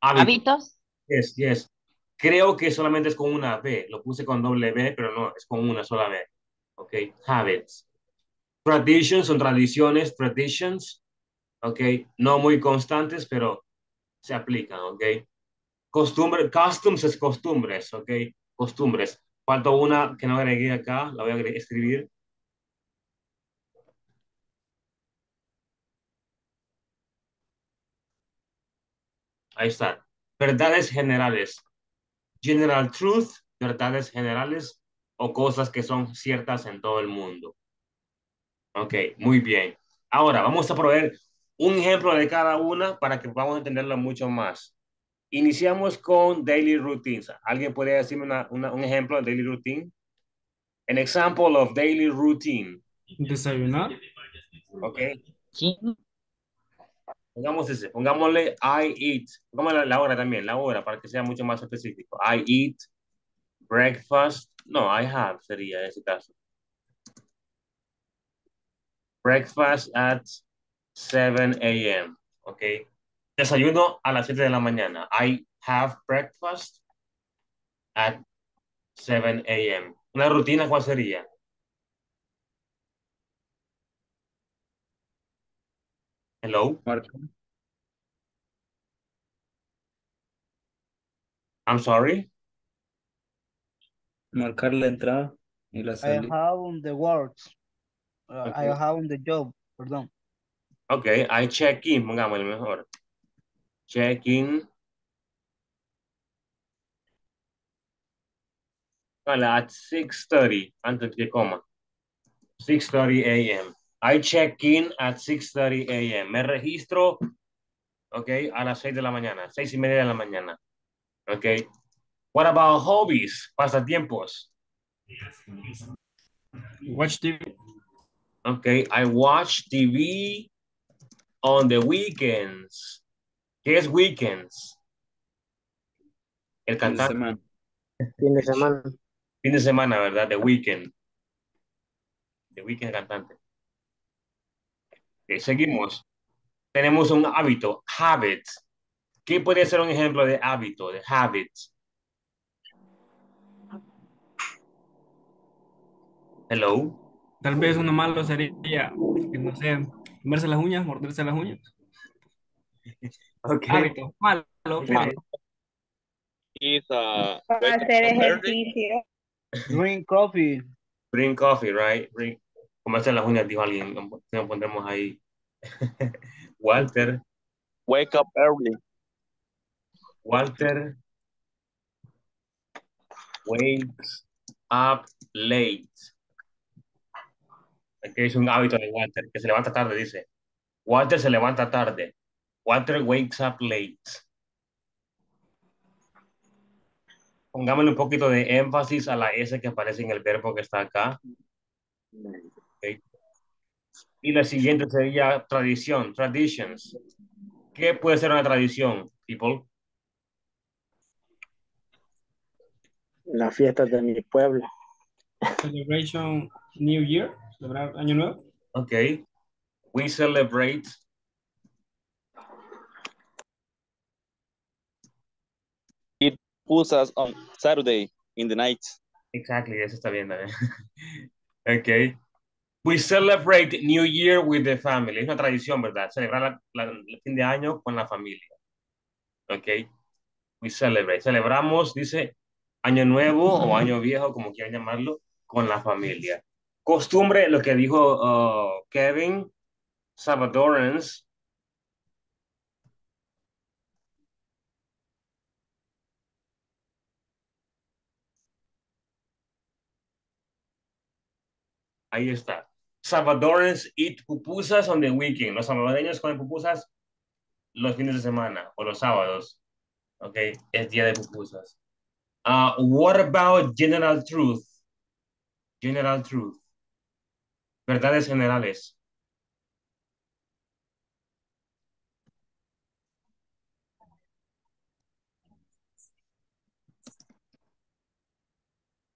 Hábitos. Yes, yes. Creo que solamente es con una B. Lo puse con doble B, pero no, es con una sola B. Ok, habits. Traditions son tradiciones, traditions. Ok, no muy constantes, pero se aplican, ok. Costumbre, customs es costumbres, ok. Costumbres. Falta una que no agregué acá, la voy a escribir. Ahí está. Verdades generales. General truth, verdades generales o cosas que son ciertas en todo el mundo. Ok, muy bien. Ahora vamos a proveer un ejemplo de cada una para que podamos entenderlo mucho más. Iniciamos con daily routines. ¿Alguien puede decirme una- una- un ejemplo de daily routine? An example of daily routine. Desayunar. Ok. Pongamos ese, pongámosle I eat, pongámosle la hora también, la hora para que sea mucho más específico. I eat breakfast, no, I have sería en ese caso. Breakfast at 7 a.m. Ok. Desayuno a las 7 de la mañana. I have breakfast at 7 a.m. Una rutina, ¿cuál sería? Hello, Marca- I'm sorry. marcar la entrada y la I salida. have on the words. Uh, I Okay. have on the job, perdón. Ok, I check in, pongámosle mejor. Check in. Vale, at 6.30, antes que coma. 6.30 a.m. I check in at 6.30 a.m. Me registro, ok, a las 6 de la mañana, 6 y media de la mañana. Ok. What about hobbies? Pasatiempos. Watch TV. Ok, I watch TV on the weekends. ¿Qué es weekends? El Fin de cantante. semana. Fin de semana. Fin de semana, ¿verdad? The Weekend. The Weekend cantante. Ok, seguimos. Tenemos un hábito, habit. ¿Qué puede ser un ejemplo de hábito, de habit? Hello. Tal vez uno malo sería, no sé, comerse las uñas, morderse las uñas. [laughs] Ok. Hábito, malo, pero Is a Hacer ejercicio. Drink coffee. Bring coffee, right? Bring, comerse las uñas, dijo alguien. Nos pondremos ahí. [laughs] Walter. Wake up early. Walter wakes up late. Aquí es un hábito de Walter, que se levanta tarde, dice. Walter se levanta tarde. Walter wakes up late. Pongámosle un poquito de énfasis a la S que aparece en el verbo que está acá. Y la siguiente sería tradición, traditions. ¿Qué puede ser una tradición, people? La fiesta de mi pueblo. Celebration New Year, celebrar Año Nuevo. Okay. We celebrate It pusas on Saturday in the night. Exactly, eso está bien también. [laughs] okay. We celebrate New Year with the family. Es una tradición, ¿verdad? Celebrar la, la, el fin de año con la familia. Okay. We celebrate. Celebramos, dice, Año Nuevo o Año Viejo, como quieran llamarlo, con la familia. Costumbre, lo que dijo uh, Kevin, Salvadorans. Ahí está. Salvadorans eat pupusas on the weekend. Los salvadoreños comen pupusas los fines de semana o los sábados. Ok, es día de pupusas. Uh, what about general truth? General truth. Verdades generales.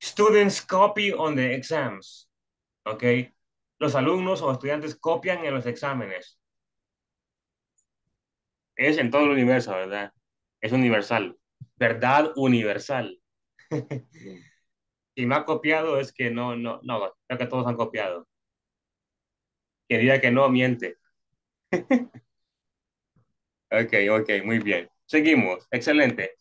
Students copy on the exams. ¿Ok? Los alumnos o estudiantes copian en los exámenes. Es en todo el universo, ¿verdad? Es universal. Verdad universal. si [laughs] me ha copiado es que no, no, no, creo que todos han copiado. Diga que no, miente. [laughs] ok, ok, muy bien. Seguimos, excelente.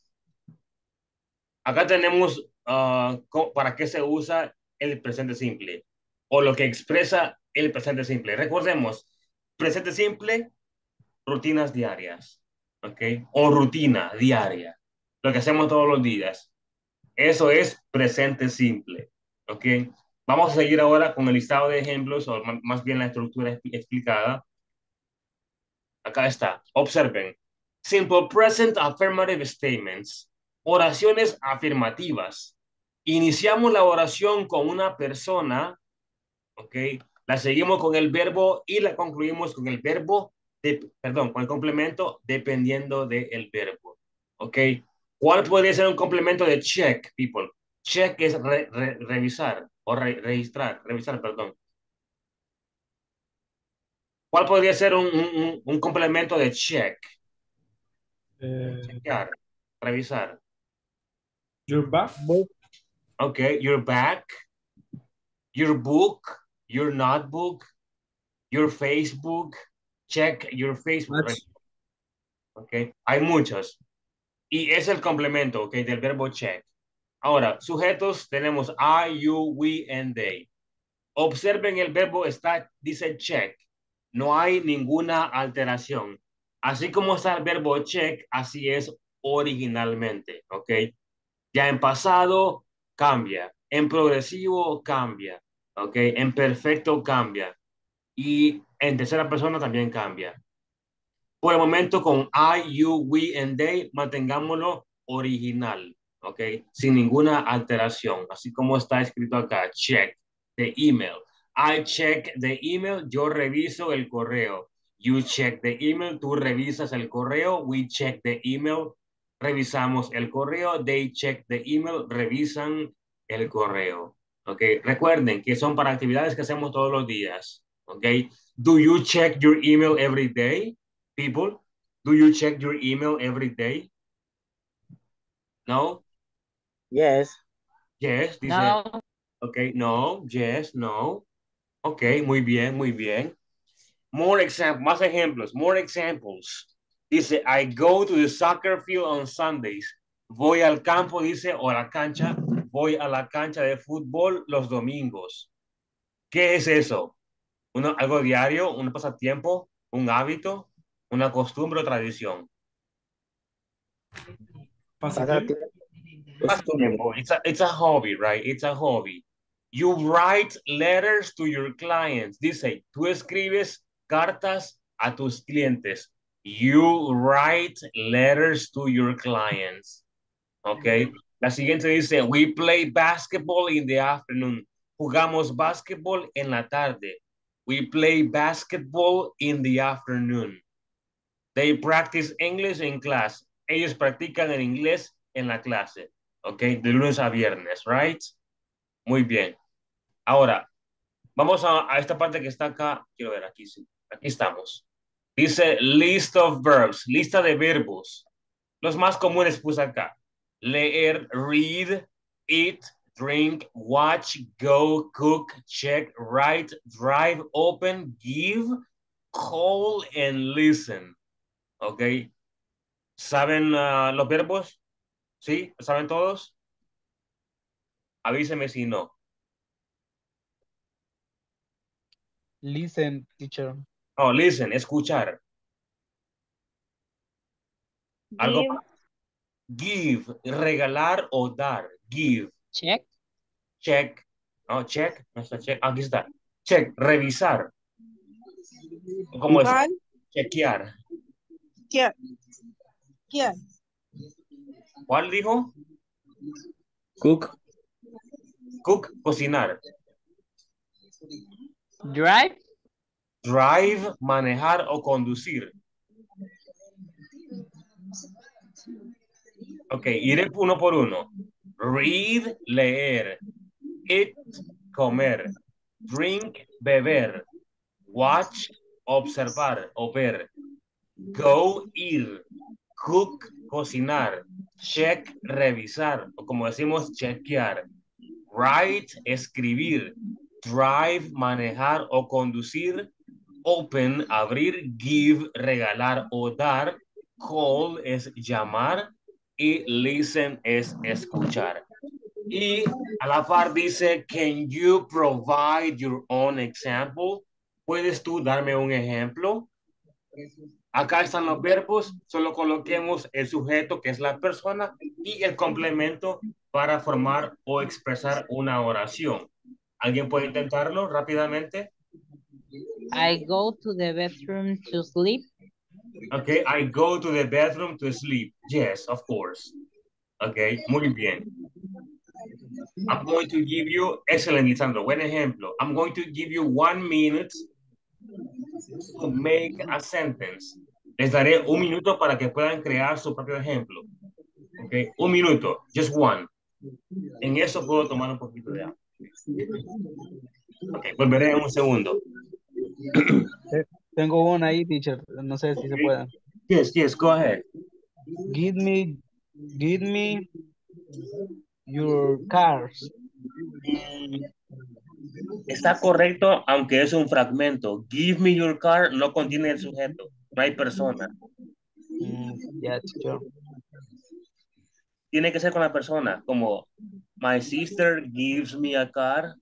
Acá tenemos uh, para qué se usa el presente simple o lo que expresa el presente simple. Recordemos, presente simple, rutinas diarias, ¿ok? O rutina diaria, lo que hacemos todos los días. Eso es presente simple, ¿ok? Vamos a seguir ahora con el listado de ejemplos, o más bien la estructura explicada. Acá está, observen. Simple present affirmative statements, oraciones afirmativas. Iniciamos la oración con una persona ¿ok? La seguimos con el verbo y la concluimos con el verbo, de, perdón, con el complemento dependiendo del verbo, ¿ok? ¿Cuál podría ser un complemento de check, people? Check es re, re, revisar o re, registrar, revisar, perdón. ¿Cuál podría ser un, un, un complemento de check? Eh, Chequear, revisar. Your back. Okay, your back, your book, your notebook, your Facebook, check your Facebook. Match. Ok, hay muchos. Y es el complemento, ok, del verbo check. Ahora, sujetos tenemos I, you, we, and they. Observen el verbo está, dice check. No hay ninguna alteración. Así como está el verbo check, así es originalmente, ok. Ya en pasado, cambia. En progresivo, cambia. ¿Ok? En perfecto cambia. Y en tercera persona también cambia. Por el momento con I, you, we, and they, mantengámoslo original, ¿ok? Sin ninguna alteración. Así como está escrito acá, check the email. I check the email, yo reviso el correo. You check the email, tú revisas el correo. We check the email, revisamos el correo. They check the email, revisan el correo. ¿Ok? Recuerden que son para actividades que hacemos todos los días, ¿ok? Do you check your email every day, people? Do you check your email every day? No? Yes. Yes, dice. No. Ok, no, yes, no. Ok, muy bien, muy bien. More examples, más ejemplos, more examples. Dice, I go to the soccer field on Sundays. Voy al campo, dice, o a la cancha voy a la cancha de fútbol los domingos. ¿Qué es eso? Uno, ¿Algo diario? ¿Un pasatiempo? ¿Un hábito? ¿Una costumbre o tradición? Pasatiempo. Pasatiempo. It's a, it's a hobby, right? It's a hobby. You write letters to your clients. Dice, tú escribes cartas a tus clientes. You write letters to your clients. Okay. La siguiente dice, we play basketball in the afternoon. Jugamos basketball en la tarde. We play basketball in the afternoon. They practice English in class. Ellos practican el inglés en la clase. Ok, de lunes a viernes, right? Muy bien. Ahora, vamos a, esta parte que está acá. Quiero ver, aquí sí. Aquí estamos. Dice list of verbs, lista de verbos. Los más comunes puse acá. Leer, read, eat, drink, watch, go, cook, check, write, drive, open, give, call, and listen. ¿Ok? ¿Saben uh, los verbos? ¿Sí? ¿Saben todos? Avíseme si no. Listen, teacher. Oh, listen, escuchar. Algo más. Give, regalar o dar. Give. Check. Check. No, check. No está check. Aquí está. Check, revisar. ¿Cómo es? Chequear. ¿Qué? ¿Qué? ¿Cuál dijo? Cook. Cook, cocinar. Drive. Drive, manejar o conducir. Ok, iré uno por uno. Read, leer. Eat, comer. Drink, beber. Watch, observar o ver. Go, ir. Cook, cocinar. Check, revisar. O como decimos, chequear. Write, escribir. Drive, manejar o conducir. Open, abrir. Give, regalar o dar. Call es llamar. Y listen es escuchar. Y a la par dice, can you provide your own example? ¿Puedes tú darme un ejemplo? Acá están los verbos, solo coloquemos el sujeto que es la persona y el complemento para formar o expresar una oración. ¿Alguien puede intentarlo rápidamente? I go to the bedroom to sleep. Okay, I go to the bathroom to sleep. Yes, of course. Okay, muy bien. I'm going to give you, excellent, Lisandro, buen ejemplo. I'm going to give you one minute to make a sentence. Les daré un minuto para que puedan crear su propio ejemplo. Okay, un minuto, just one. En eso puedo tomar un poquito de agua. Ok, volveré en un segundo. Tengo una ahí, teacher. No sé si se puede. Yes, yes, go ahead. Give me, give me your cars. Está correcto, aunque es un fragmento. Give me your car no contiene el sujeto, no hay persona. Mm, yeah, teacher. Tiene que ser con la persona, como my sister gives me a car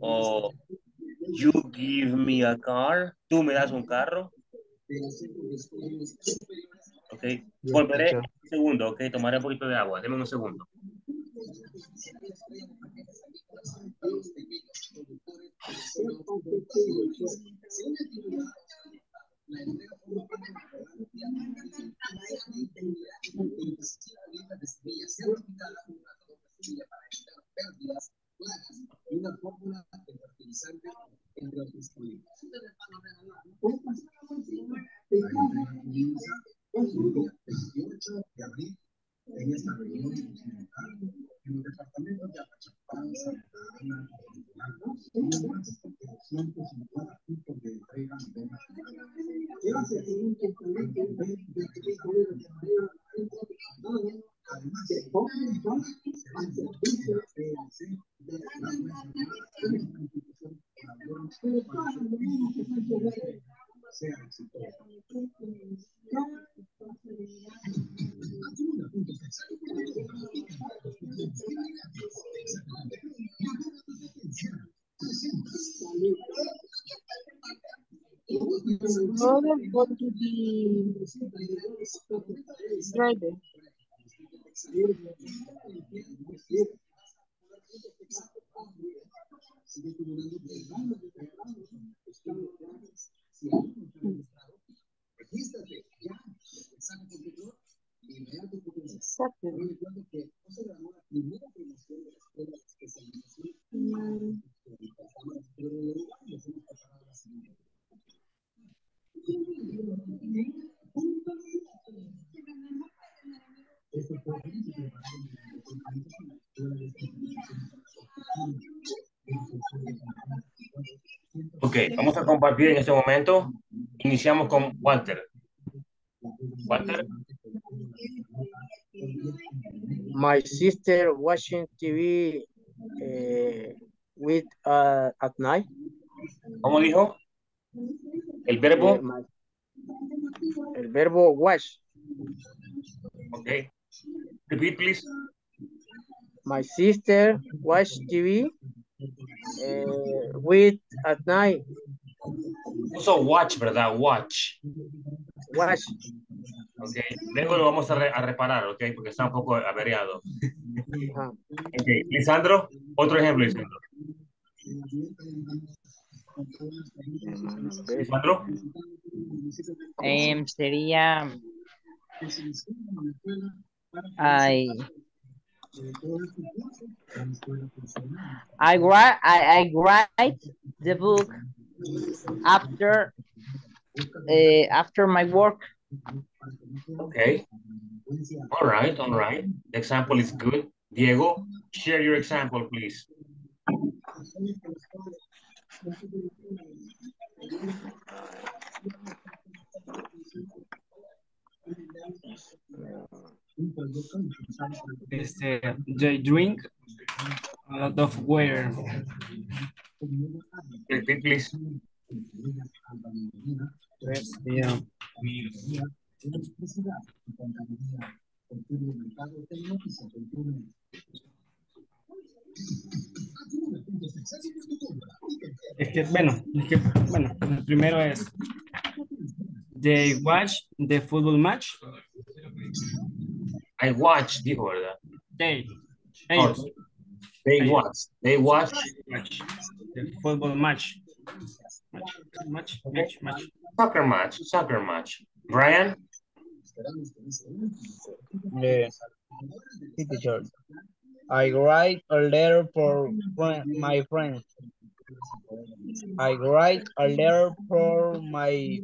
o You give me a car. Tú me das un carro. Ok, volveré un segundo, ok, tomaré un poquito de agua, deme un segundo claras una fórmula de fertilizante entre otros productos. Un pasado de de abril en esta reunión en departamento de Apachapán, Santa de de Además, el conflicto a la Second. Ok, vamos a compartir en este momento. Iniciamos con Walter. Walter, My sister watching TV eh, with uh, at night. ¿cómo dijo? El Eh, verbo, my- el verbo watch. ok. Repeat, please. My sister watch TV eh, with at night. Uso watch, ¿verdad? Watch. Watch. Ok. Luego lo vamos a, re- a reparar, ok, porque está un poco averiado. Ajá. Ok. Lisandro, otro ejemplo, Lisandro. Lisandro, Em, sería I I write I, I write the book after uh, after my work. okay. All right, all right. The example is good. Diego, share your example, please. Este, they drink a lot of water. Repeat, please. Yeah. Es que, bueno, es que, bueno, el primero es They watch the football match. I watch, dijo, ¿verdad? They. Oh, Ellos. they watch. They watch. Match. The football match. Match, match, match, match. Soccer match. Soccer match. Brian, Yeah. Teacher. I write a letter for my friend. I write a letter for my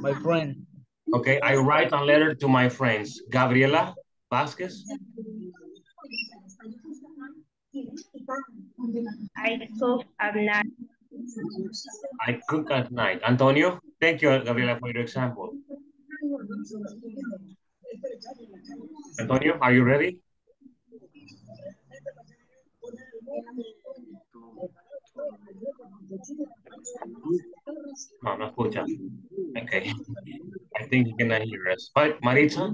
my friend. okay. I write a letter to my friends. Gabriela Vasquez. I cook at night. I cook at night. Antonio, thank you, Gabriela, for your example. Antonio, are you ready? No, no escucha. Okay. I think he cannot hear us. But Maritza,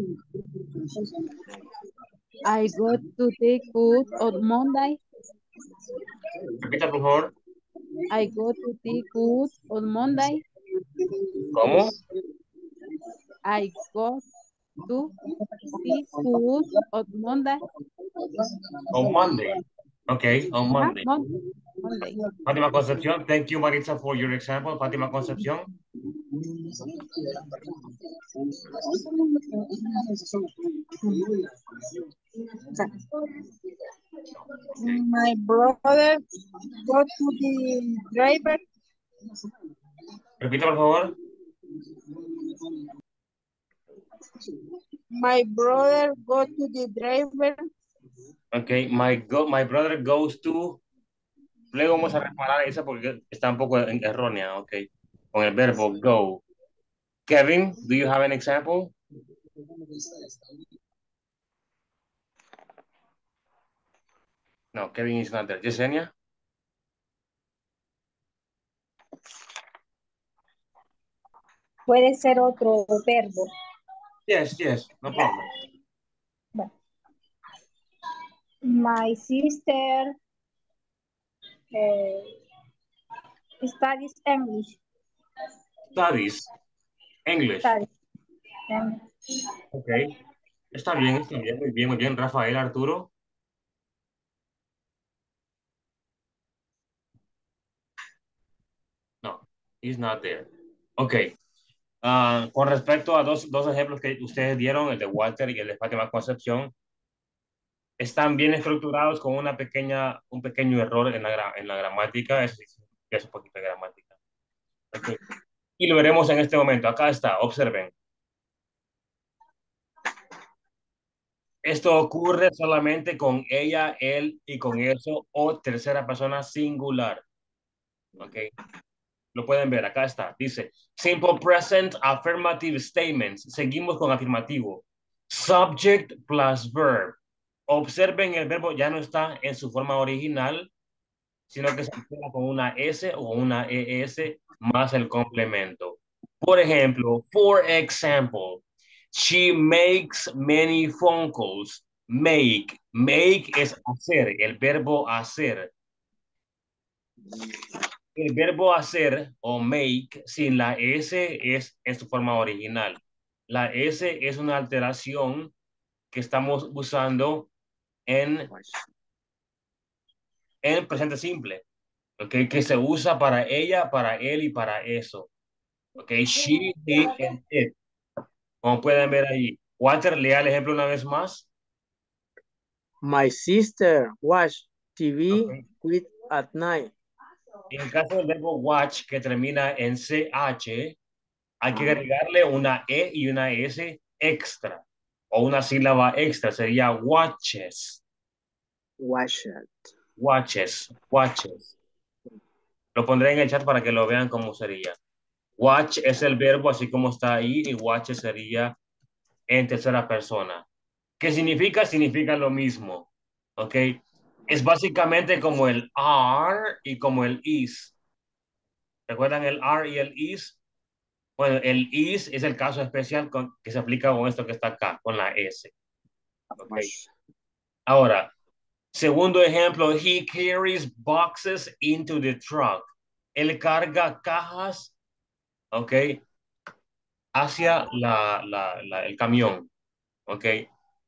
I go to the food on Monday. repita por favor. I go to the food on Monday. ¿Cómo? I go to the food on Monday. On Monday. Okay, on Monday. Monday. Fátima Concepción, thank you, Maritza, for your example. Fátima Concepción. My brother go to the driver. Repita, por favor. My brother go to the driver. Okay, my go, my brother goes to. Luego vamos a reparar esa porque está un poco en- errónea, okay. Con el verbo go. Kevin, do you have an example? No, Kevin is not there. Yesenia? Puede ser otro verbo. Yes, yes, no problem. My sister eh, studies English. Studies. English. Studies. Ok. Está bien, está bien, muy bien, muy bien. Rafael, Arturo. No, he's not there. Ok. Ah, con respecto a dos, dos ejemplos que ustedes dieron, el de Walter y el de Fátima Concepción, están bien estructurados con una pequeña, un pequeño error en la, en la gramática. Sí, es un poquito de gramática. Y lo veremos en este momento. Acá está, observen. Esto ocurre solamente con ella, él y con eso o tercera persona singular. ¿Ok? Lo pueden ver, acá está. Dice, simple present affirmative statements. Seguimos con afirmativo. Subject plus verb. Observen, el verbo ya no está en su forma original, sino que se queda con una S o una ES más el complemento. Por ejemplo, for example, she makes many phone calls. Make. Make es hacer, el verbo hacer. El verbo hacer o make sin la S es en su forma original. La S es una alteración que estamos usando en, en presente simple, ¿ok? Que se usa para ella, para él y para eso. ¿Ok? She, he, and it. Como pueden ver ahí. Walter, lea el ejemplo una vez más. My sister watch TV with at night. En el caso del verbo watch que termina en CH, hay que agregarle una E y una S extra o una sílaba extra. Sería watches, Watch it. watches, watches. Lo pondré en el chat para que lo vean cómo sería. Watch es el verbo así como está ahí y watch sería en tercera persona. ¿Qué significa? Significa lo mismo. ¿Ok? Es básicamente como el are y como el is. ¿Recuerdan el are y el is? Bueno, el is es el caso especial con, que se aplica con esto que está acá, con la S. Ahora, segundo ejemplo, he carries boxes into the truck. Él carga cajas, ¿ok? Hacia la, la, la, el camión, ¿ok?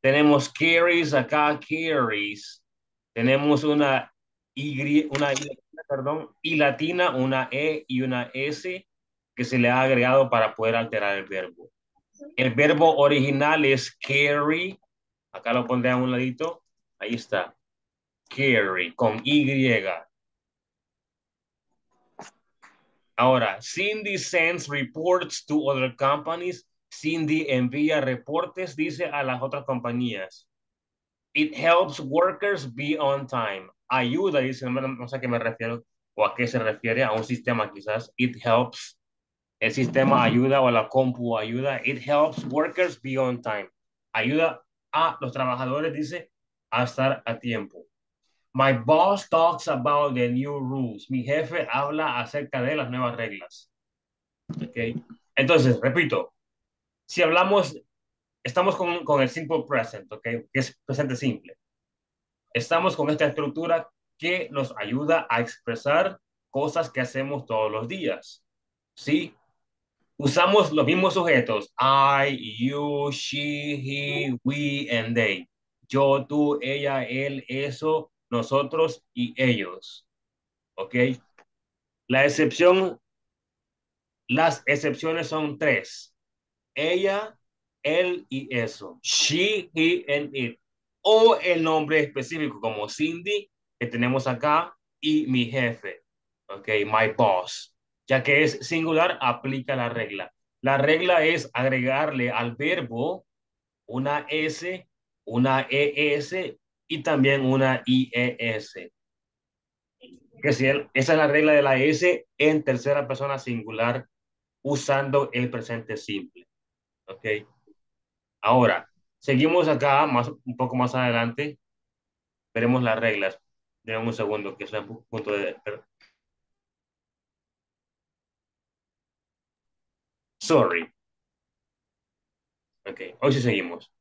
Tenemos carries acá, carries. Tenemos una Y, una perdón, y latina, una E y una S que se le ha agregado para poder alterar el verbo. El verbo original es carry. Acá lo pondré a un ladito. Ahí está. Carry, con Y. Ahora, Cindy sends reports to other companies. Cindy envía reportes, dice, a las otras compañías. It helps workers be on time. Ayuda, dice, no, no sé a qué me refiero o a qué se refiere, a un sistema quizás. It helps. El sistema ayuda o la compu ayuda. It helps workers be on time. Ayuda a los trabajadores, dice, a estar a tiempo. My boss talks about the new rules. Mi jefe habla acerca de las nuevas reglas. Okay. Entonces, repito, si hablamos, estamos con, con el simple present, ¿ok? Que es presente simple. Estamos con esta estructura que nos ayuda a expresar cosas que hacemos todos los días. ¿Sí? Usamos los mismos sujetos. I, you, she, he, we, and they. Yo, tú, ella, él, eso, nosotros y ellos. ¿Ok? La excepción, las excepciones son tres. Ella, él y eso. She, he, and it. O el nombre específico como Cindy, que tenemos acá, y mi jefe. ¿Ok? My boss. Ya que es singular, aplica la regla. La regla es agregarle al verbo una S, una ES y también una IES. Que si esa es la regla de la S en tercera persona singular usando el presente simple. ¿Ok? Ahora, seguimos acá, más, un poco más adelante. Veremos las reglas. Denme un segundo, que es un punto de... Sorry. Ok, hoy sí seguimos.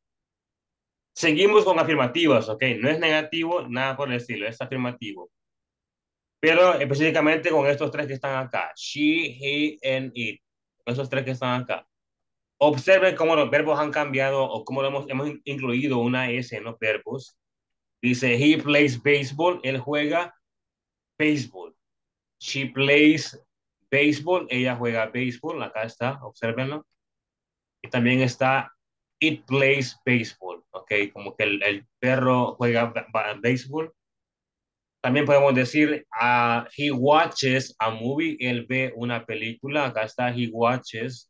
Seguimos con afirmativas, ok. No es negativo, nada por el estilo, es afirmativo. Pero específicamente con estos tres que están acá. She, he, and it. esos tres que están acá. Observen cómo los verbos han cambiado o cómo hemos, hemos incluido una S en los verbos. Dice, he plays baseball, él juega béisbol. She plays baseball, ella juega béisbol, acá está, observenlo. Y también está, it plays baseball, ok, como que el, el perro juega béisbol. También podemos decir, uh, he watches a movie, él ve una película, acá está, he watches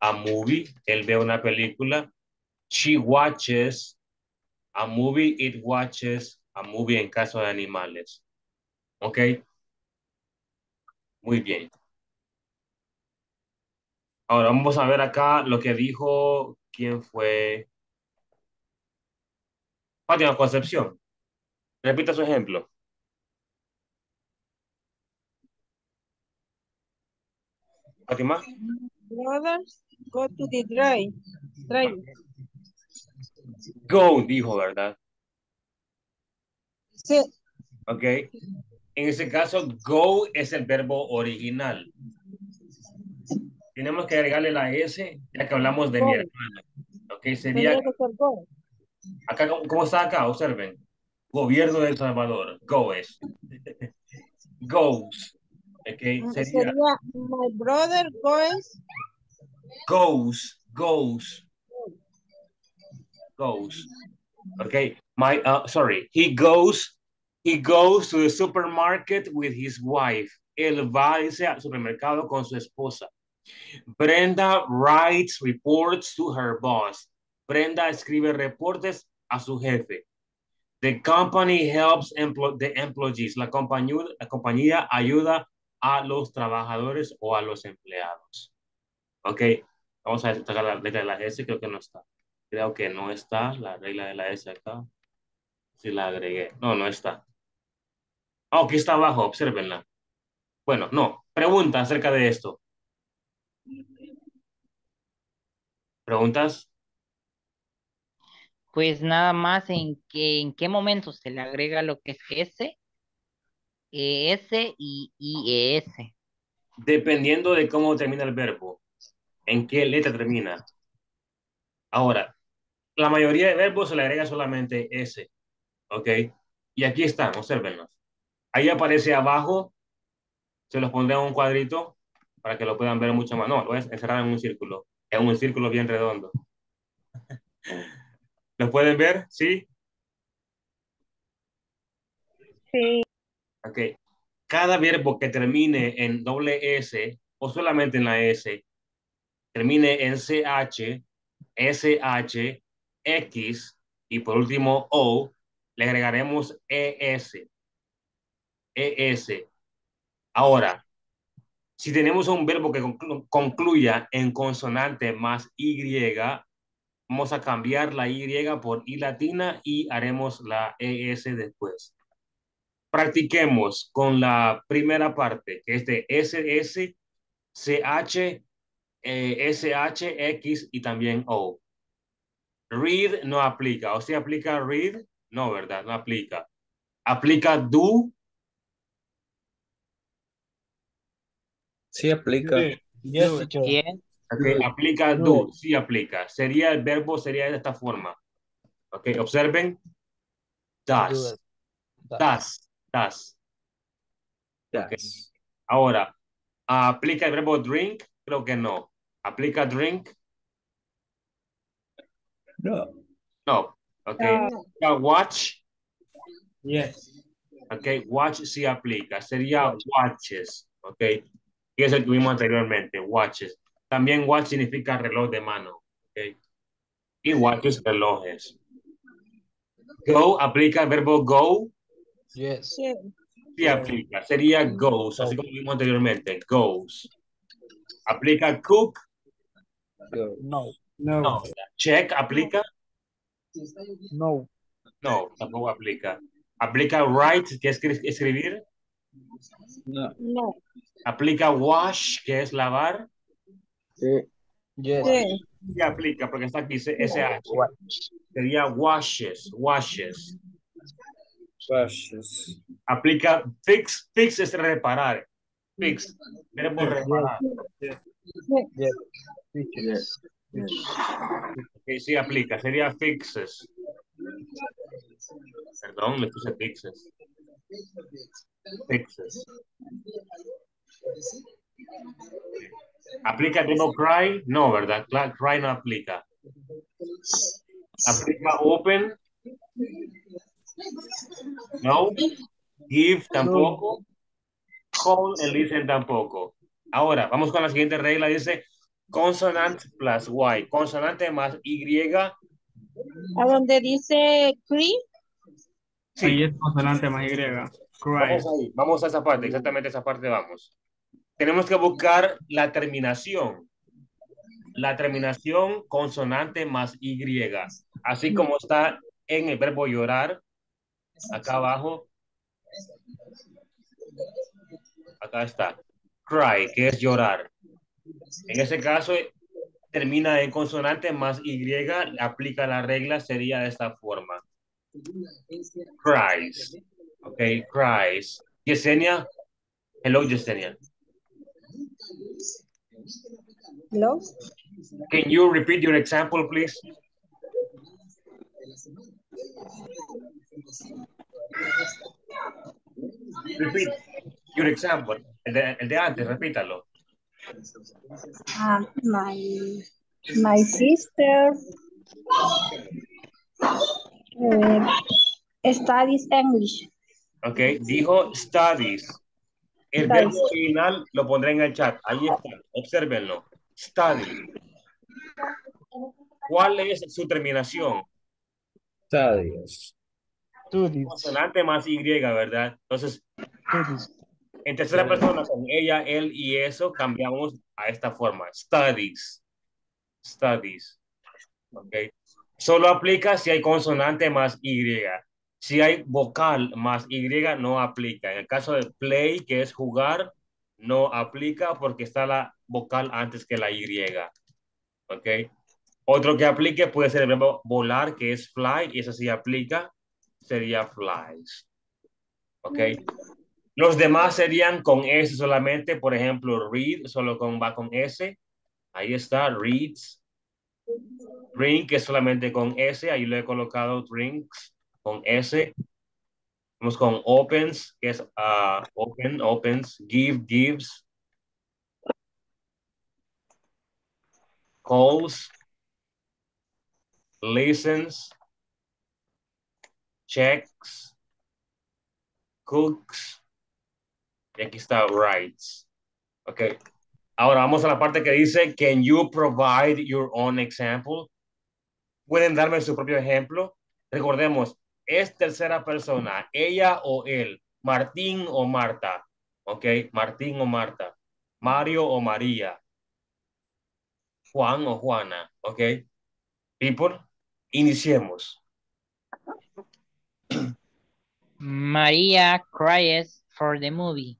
a movie, él ve una película. She watches a movie, it watches a movie en caso de animales. ¿Ok? Muy bien. Ahora vamos a ver acá lo que dijo, ¿quién fue? Fátima Concepción. Repita su ejemplo. Fátima. Brothers go to the drive. drive. Go, dijo, ¿verdad? Sí. Ok. En ese caso, go es el verbo original. Tenemos que agregarle la S, ya que hablamos de mi hermana. Ok, sería... Go. Acá, ¿cómo, está acá? Observen. Gobierno de El Salvador. Go es. [laughs] Goes. Ok, sería... Sería my brother goes. Goes. Goes. Goes. Okay. My, uh, sorry. He goes, he goes to the supermarket with his wife. Él va dice, al supermercado con su esposa. Brenda writes reports to her boss. Brenda escribe reportes a su jefe. The company helps emplo the employees. La compañía, la compañía ayuda a los trabajadores o a los empleados. Ok, vamos a sacar la letra de la S, creo que no está. Creo que no está la regla de la S acá. Si la agregué. No, no está. Oh, aquí está abajo, observenla. Bueno, no. Pregunta acerca de esto. ¿Preguntas? Pues nada más en que en qué momento se le agrega lo que es S, ES y IES. Dependiendo de cómo termina el verbo. ¿En qué letra termina? Ahora, la mayoría de verbos se le agrega solamente S. ¿Ok? Y aquí están, observenlos. Ahí aparece abajo. Se los pondré en un cuadrito para que lo puedan ver mucho más. No, lo voy a encerrar en un círculo. En un círculo bien redondo. [laughs] ¿Lo pueden ver? ¿Sí? Sí. Ok. Cada verbo que termine en doble S o solamente en la S, termine en CH, SH, X y por último O, le agregaremos ES. ES. Ahora, si tenemos un verbo que conclu concluya en consonante más Y, vamos a cambiar la Y por I latina y haremos la ES después. Practiquemos con la primera parte, que es de SS, CH, eh, SH, X y también O. Read no aplica. ¿O si aplica read? No, ¿verdad? No aplica. ¿Aplica do? Sí aplica. Yes. Okay. Aplica do. Sí aplica. Sería el verbo, sería de esta forma. Ok, observen. Does. Does. Does. Yes. Ahora, ¿aplica el verbo drink? Creo que no. ¿Aplica drink? No. No. Ok. ¿Aplica Watch. Yes. Ok. Watch sí aplica. Sería watches. Ok. Y es el que vimos anteriormente. Watches. También watch significa reloj de mano. Ok. Y watches relojes. Go aplica el verbo go. Yes. Sí. Sí aplica. Sería goes, así como vimos anteriormente. Goes. ¿Aplica cook? No. No. No. Check aplica? No. No, tampoco aplica. ¿Aplica write, que es escri- escribir? No. No. ¿Aplica wash, que es lavar? Sí. Yes. Sí. Sí aplica, porque está aquí SH. Sería washes, washes. Washes. Aplica fix, fix es reparar. Fix. Reparar. Yes, teacher. Yes. Yes. Ok, sí aplica. Sería fixes. Perdón, le puse fixes. Fixes. ¿Aplica demo cry? No, ¿verdad? Cry no aplica. ¿Aplica open? No. Give tampoco. Call and listen tampoco. Ahora, vamos con la siguiente regla. Dice consonant plus Y. Consonante más Y. A donde dice cri, Ahí es consonante más Y. Vamos ahí, vamos a esa parte, exactamente a esa parte vamos. Tenemos que buscar la terminación. La terminación consonante más Y. Así como está en el verbo llorar, acá abajo. Acá está. Cry, que es llorar. En ese caso, termina en consonante más Y, aplica la regla, sería de esta forma. Cries. Ok, cries. Yesenia. Hello, Yesenia. Hello? Can you repeat your example, please? Repeat your example. El de, el de antes, repítalo. Ah, my, my sister eh, studies English. Ok, dijo studies. El verbo original lo pondré en el chat. Ahí está, obsérvenlo. Study. ¿Cuál es su terminación? Studies. Consonante más Y, ¿verdad? Entonces, en tercera persona, con ella, él y eso, cambiamos a esta forma. Studies. Studies. Ok. Solo aplica si hay consonante más Y. Si hay vocal más Y, no aplica. En el caso de play, que es jugar, no aplica porque está la vocal antes que la Y. ¿Ok? Otro que aplique puede ser el verbo volar, que es fly, y eso sí aplica, sería flies. ¿Ok? Los demás serían con S solamente, por ejemplo, read, solo con, va con S. Ahí está, reads. Drink es solamente con S, ahí lo he colocado, drinks, con S. Vamos con opens, que es ah, open, opens, give, gives. Calls, listens, checks, cooks, y aquí está writes. Ok. Ahora vamos a la parte que dice, can you provide your own example? ¿Pueden darme su propio ejemplo? Recordemos, es tercera persona, ella o él, Martín o Marta. Ok, Martín o Marta, Mario o María, Juan o Juana. Ok, people, iniciemos. Maria cries for the movie.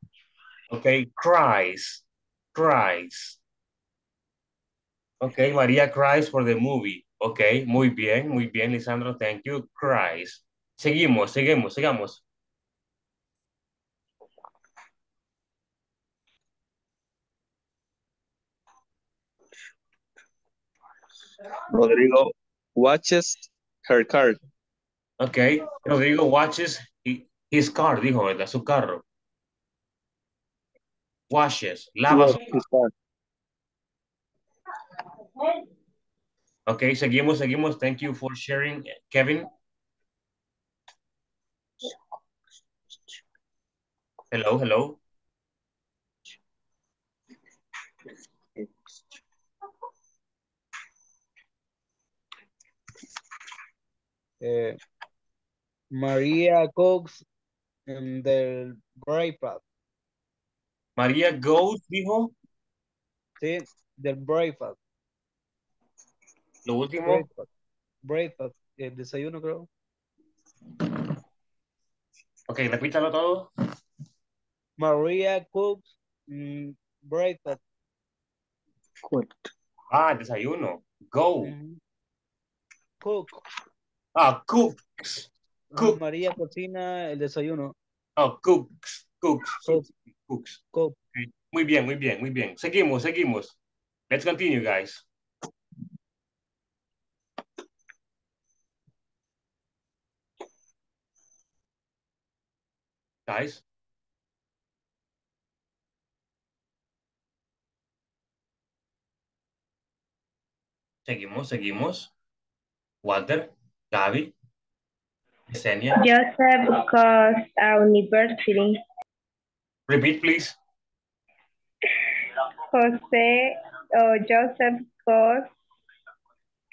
Ok, cries, cries. Ok, María cries for the movie. Ok, muy bien, muy bien, Lisandro, thank you. Cries. Seguimos, seguimos, sigamos. Rodrigo watches her car. Ok, Rodrigo watches hi- his car, dijo, ¿verdad? Su carro. Washes, lava su His car. Ok, seguimos, seguimos. Thank you for sharing, Kevin. Hello, hello. Eh, María cooks in the breakfast. María goes, dijo. Sí, del breakfast. Lo último. Breakfast. Breakfast. El desayuno, creo. Ok, repítalo todo. María cooks mm, breakfast. Ah, desayuno. Go. Mm, Cook. Ah, cooks. Ajá, María cocina el desayuno. Oh, cooks, cooks. Cook. Cooks. Cook. Okay. Muy bien, muy bien, muy bien. Seguimos, seguimos. Let's continue, guys. Guys. Seguimos, seguimos. Walter, Gaby, Yesenia. Joseph goes a uh, university. Repeat, please. Jose or Joseph goes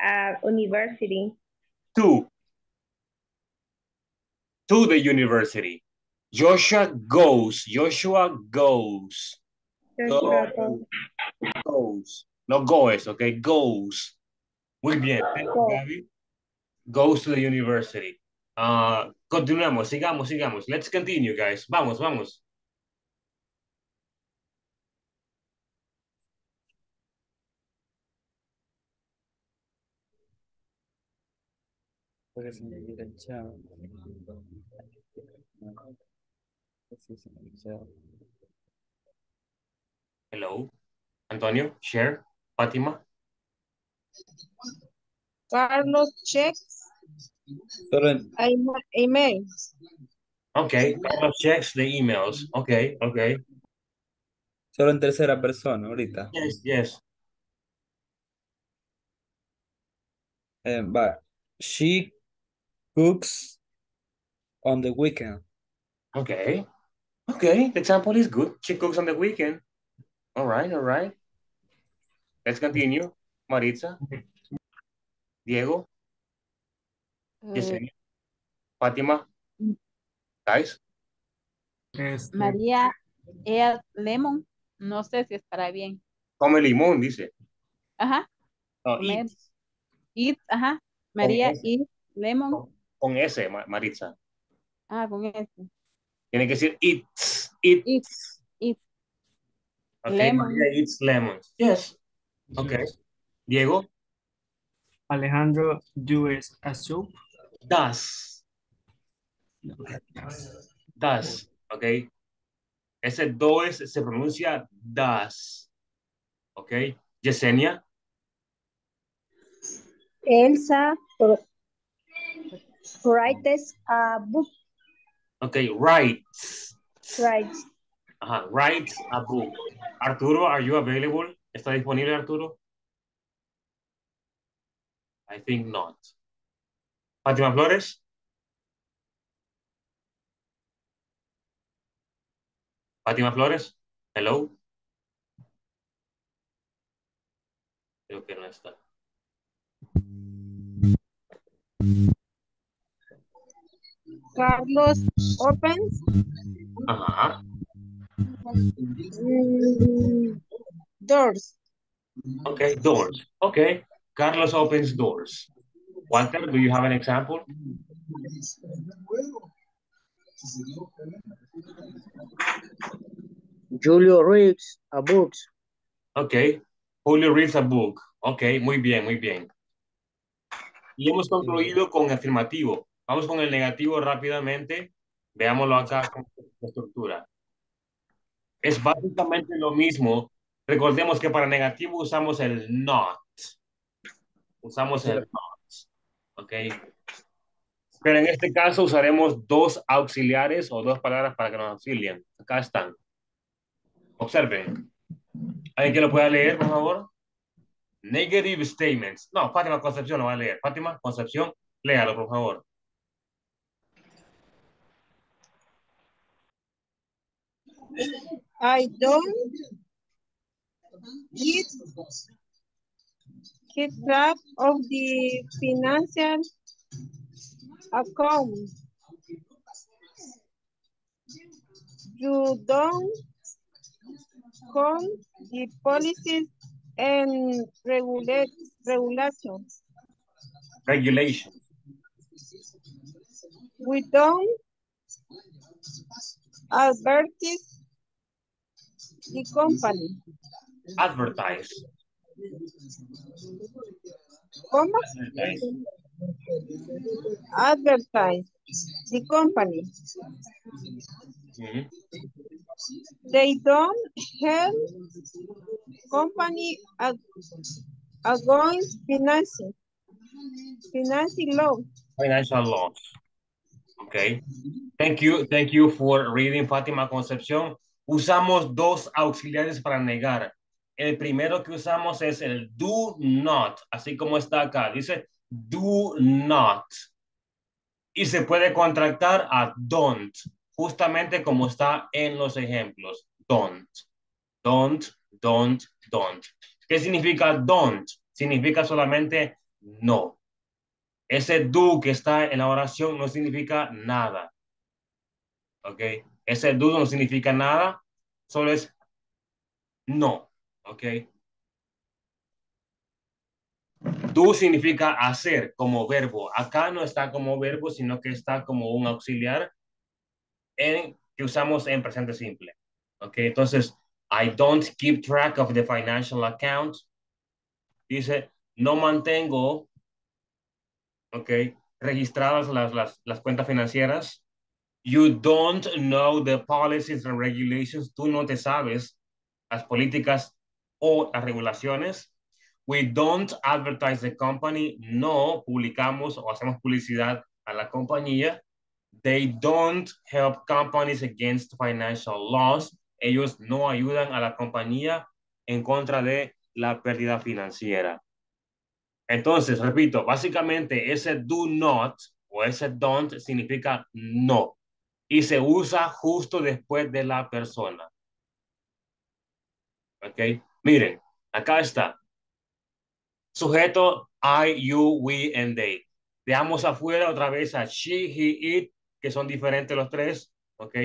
a uh, university. to to the university. Joshua goes. Joshua goes. Joshua goes. Goes. No goes, okay? Goes. Muy bien. Thank you, Go. Gaby. Goes to the university. Uh, continuamos, sigamos, sigamos. Let's continue, guys. Vamos, vamos. Hello. Antonio, share. Fátima. Carlos checks Solo en, email. email. Okay. Carlos checks the emails. Okay, okay. solo en tercera persona ahorita. Yes, yes. Eh, va. She cooks on the weekend. Okay. Okay, the example is good. She cooks on the weekend. All right, all right. Let's continue. Maritza. Diego. Eh, Yesenia. Fátima. Guys. Este, María Ed Lemon. No sé si estará bien. Come limón, dice. Ajá. No, eat. Eat, ajá. María S. Eat Lemon. Con S, Ma- Maritza. Ah, con este. Tiene que decir. Eat. Eat. Eat. Okay, lemon. Maria eats lemons. Yes. Okay. yes. Diego. Alejandro does a soup. Does. Does. Okay. Ese does se pronuncia does. Okay. Yesenia. Elsa writes a book. Okay. Writes. Writes. Ajá. Writes a book. Arturo, are you available? ¿Está disponible, Arturo? I think not. Fátima Flores. Fátima Flores. Hello. Creo que no está. Carlos opens Ajá. mm, doors. Okay, doors. Okay. Carlos opens doors. Walter, do you have an example? Julio reads a book. Okay. Julio reads a book. Okay, muy bien, muy bien. Y hemos concluido con afirmativo. Vamos con el negativo rápidamente. Veámoslo acá con la estructura. Es básicamente lo mismo. Recordemos que para negativo usamos el not. Usamos el not. ¿Ok? Pero en este caso usaremos dos auxiliares o dos palabras para que nos auxilien. Acá están. Observen. ¿Alguien que lo pueda leer, por favor? Negative statements. No, Fátima Concepción lo va a leer. Fátima Concepción, léalo, por favor. I don't keep, keep track of the financial account. You don't count the policies and regulate regulations. Regulation. We don't advertise the company. Advertise. ¿Cómo? Advertise. The company. They don't help company ag- against financing. Financing law. Financial laws. Okay. Thank you. Thank you for reading Fátima Concepción. Usamos dos auxiliares para negar. El primero que usamos es el do not, así como está acá. Dice do not. Y se puede contractar a don't, justamente como está en los ejemplos. Don't. Don't, don't, don't. ¿Qué significa don't? Significa solamente no. Ese do que está en la oración no significa nada. ¿Ok? Ese do no significa nada, solo es no. ¿Ok? Do significa hacer como verbo. Acá no está como verbo, sino que está como un auxiliar en, que usamos en presente simple. ¿Ok? Entonces, I don't keep track of the financial account. Dice, no mantengo ¿ok? Registradas las, las, las cuentas financieras. You don't know the policies and regulations. Tú no te sabes las políticas o las regulaciones. We don't advertise the company. No publicamos o hacemos publicidad a la compañía. They don't help companies against financial loss. Ellos no ayudan a la compañía en contra de la pérdida financiera. Entonces, repito, básicamente ese do not o ese don't significa no y se usa justo después de la persona. ¿Ok? Miren, acá está. Sujeto I, you, we, and they. Veamos afuera otra vez a she, he, it, que son diferentes los tres. ¿Ok?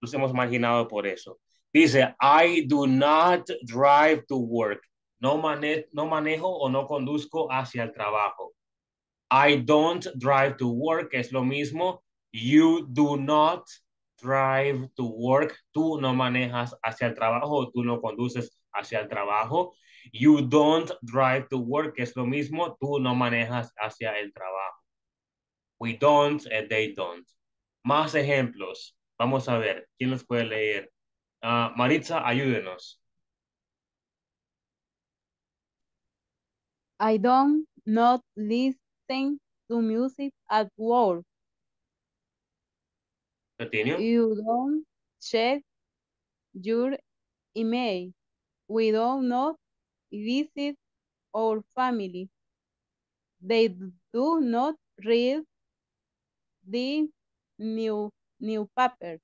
Los hemos imaginado por eso. Dice, I do not drive to work. No, mane no manejo o no conduzco hacia el trabajo. I don't drive to work es lo mismo. You do not drive to work. Tú no manejas hacia el trabajo, tú no conduces hacia el trabajo. You don't drive to work es lo mismo. Tú no manejas hacia el trabajo. We don't and they don't. Más ejemplos. Vamos a ver. ¿Quién los puede leer? Uh, Maritza, ayúdenos. I don't not listen to music at work. Continue. You don't check your email. We don't not visit our family. They do not read the new newspaper.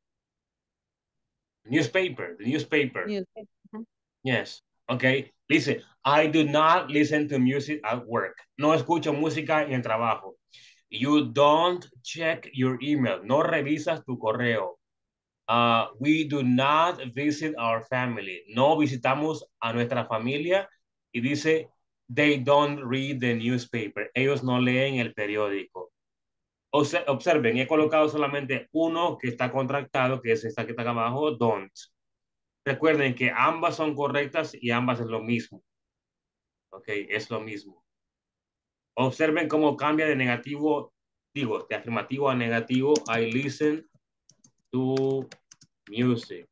Newspaper, the newspaper. Newspaper. Yes. Okay. Listen, I do not listen to music at work. No escucho música en el trabajo. You don't check your email. No revisas tu correo. Uh, we do not visit our family. No visitamos a nuestra familia. Y dice, they don't read the newspaper. Ellos no leen el periódico. Observen, he colocado solamente uno que está contractado, que es esta que está abajo, don't. Recuerden que ambas son correctas y ambas es lo mismo. Ok, es lo mismo. Observen cómo cambia de negativo, digo, de afirmativo a negativo. I listen to music.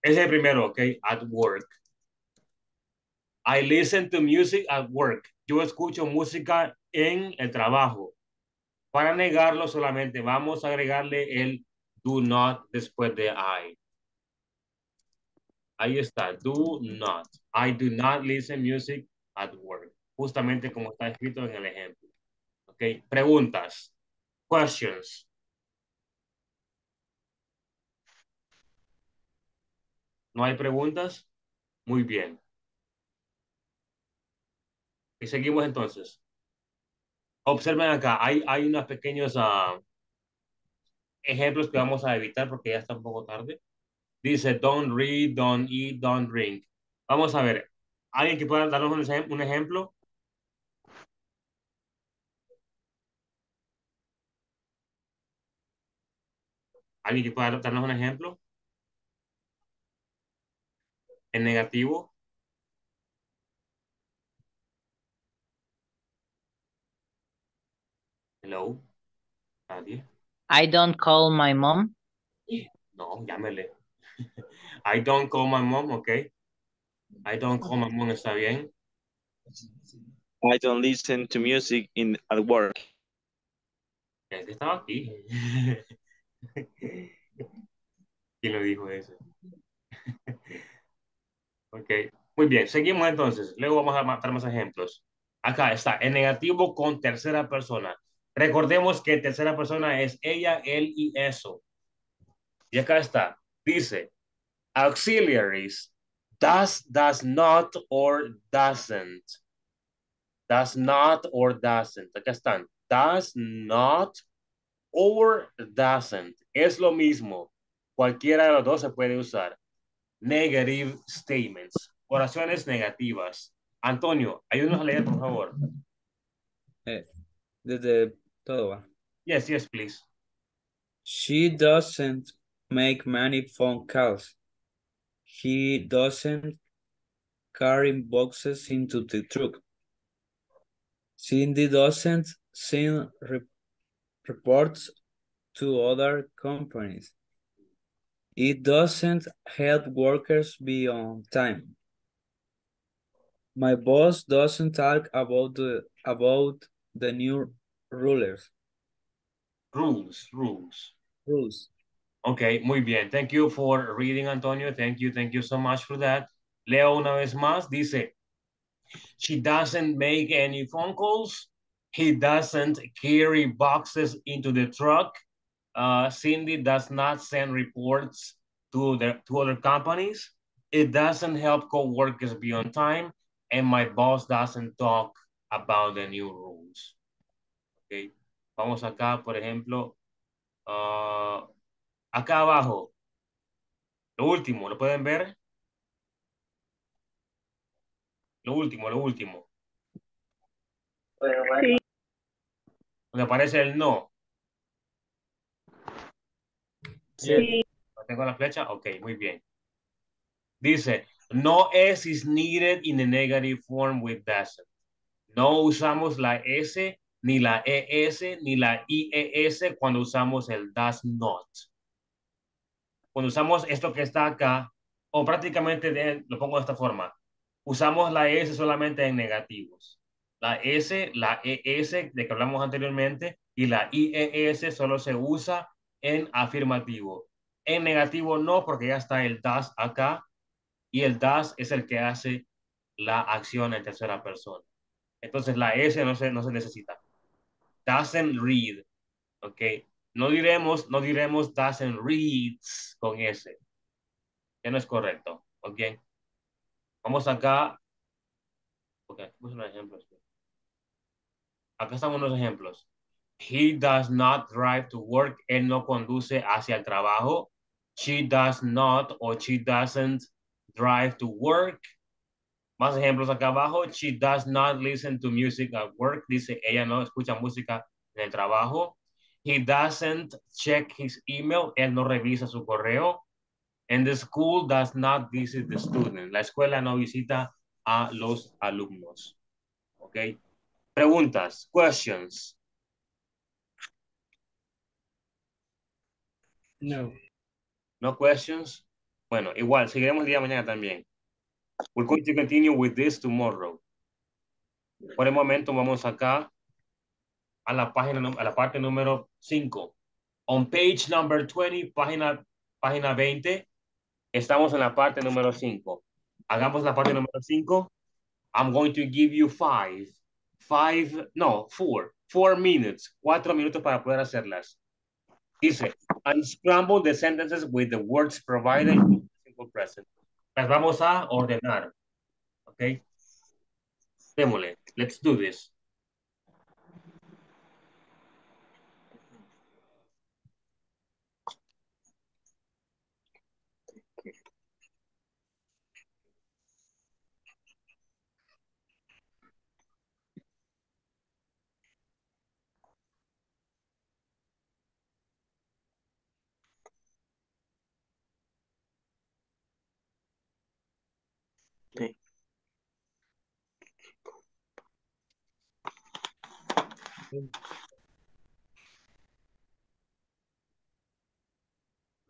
Ese es el primero, ok, at work. I listen to music at work. Yo escucho música en el trabajo. Para negarlo solamente vamos a agregarle el do not después de I. Ahí está, do not. I do not listen music at work. Justamente como está escrito en el ejemplo. Ok, preguntas. Questions. ¿No hay preguntas? Muy bien. Y seguimos entonces. Observen acá, hay, hay unos pequeños uh, ejemplos que vamos a evitar porque ya está un poco tarde. Dice, don't read, don't eat, don't drink. Vamos a ver. ¿Alguien que pueda darnos un ejemplo? ¿Alguien que pueda darnos un ejemplo? En negativo. Hello. Nadie. I don't call my mom. No, llámele. [laughs] I don't call my mom, ok. I don't call my mom, está bien. I don't listen to music in at work. Es que estaba aquí. [laughs] [laughs] ¿Quién lo dijo eso? [laughs] ok, muy bien. Seguimos entonces. Luego vamos a matar más ejemplos. Acá está, en negativo con tercera persona. Recordemos que tercera persona es ella, él y eso. Y acá está, dice, auxiliaries, does, does not, or doesn't. Does not or doesn't. Acá están, does not or doesn't. Es lo mismo. Cualquiera de los dos se puede usar. Negative statements. Oraciones negativas. Antonio, ayúdanos a leer, por favor. Desde todo va. Yes, yes, please. She doesn't make many phone calls. He doesn't carry boxes into the truck. Cindy doesn't send re reports to other companies. It doesn't help workers be on time. My boss doesn't talk about the about the new rulers. Rules, rules. Rules. Ok, muy bien. Thank you for reading, Antonio. Thank you, thank you so much for that. Leo una vez más. Dice, she doesn't make any phone calls. He doesn't carry boxes into the truck. Uh, Cindy does not send reports to the to other companies. It doesn't help co-workers be on time. And my boss doesn't talk about the new rules. Okay. Vamos acá, por ejemplo, uh, acá abajo. Lo último, ¿lo pueden ver? Lo último, lo último. Sí. Donde aparece el no. Sí. ¿Tengo la flecha? Ok, muy bien. Dice, no S is needed in the negative form with doesn't. No usamos la S, ni la ES, ni la IES cuando usamos el does not. Cuando usamos esto que está acá, o prácticamente de- lo pongo de esta forma, usamos la S solamente en negativos. La S, la ES de que hablamos anteriormente y la IES solo se usa en afirmativo. En negativo no, porque ya está el does acá y el does es el que hace la acción en tercera persona. Entonces la S no se, no se necesita. Doesn't read, ¿ok? No diremos, no diremos doesn't reads con S. Que no es correcto, ¿ok? Vamos acá. Ok, puse unos ejemplos. Acá están unos ejemplos. He does not drive to work. Él no conduce hacia el trabajo. She does not or she doesn't drive to work. Más ejemplos acá abajo. She does not listen to music at work. Dice, ella no escucha música en el trabajo. He doesn't check his email. Él no revisa su correo. And the school does not visit the student. La escuela no visita a los alumnos. ¿Ok? Preguntas, questions. No. No questions. Bueno, igual, seguiremos el día de mañana también. We're going to continue with this tomorrow. Por el momento vamos acá a la página, a la parte número 5. On page number 20, página, página 20, estamos en la parte número 5. Hagamos la parte número 5. I'm going to give you five, five, no, four, four minutes, cuatro minutos para poder hacerlas. Dice, unscramble the sentences with the words provided in the simple present. Las vamos a ordenar. Ok. Démosle. Let's do this.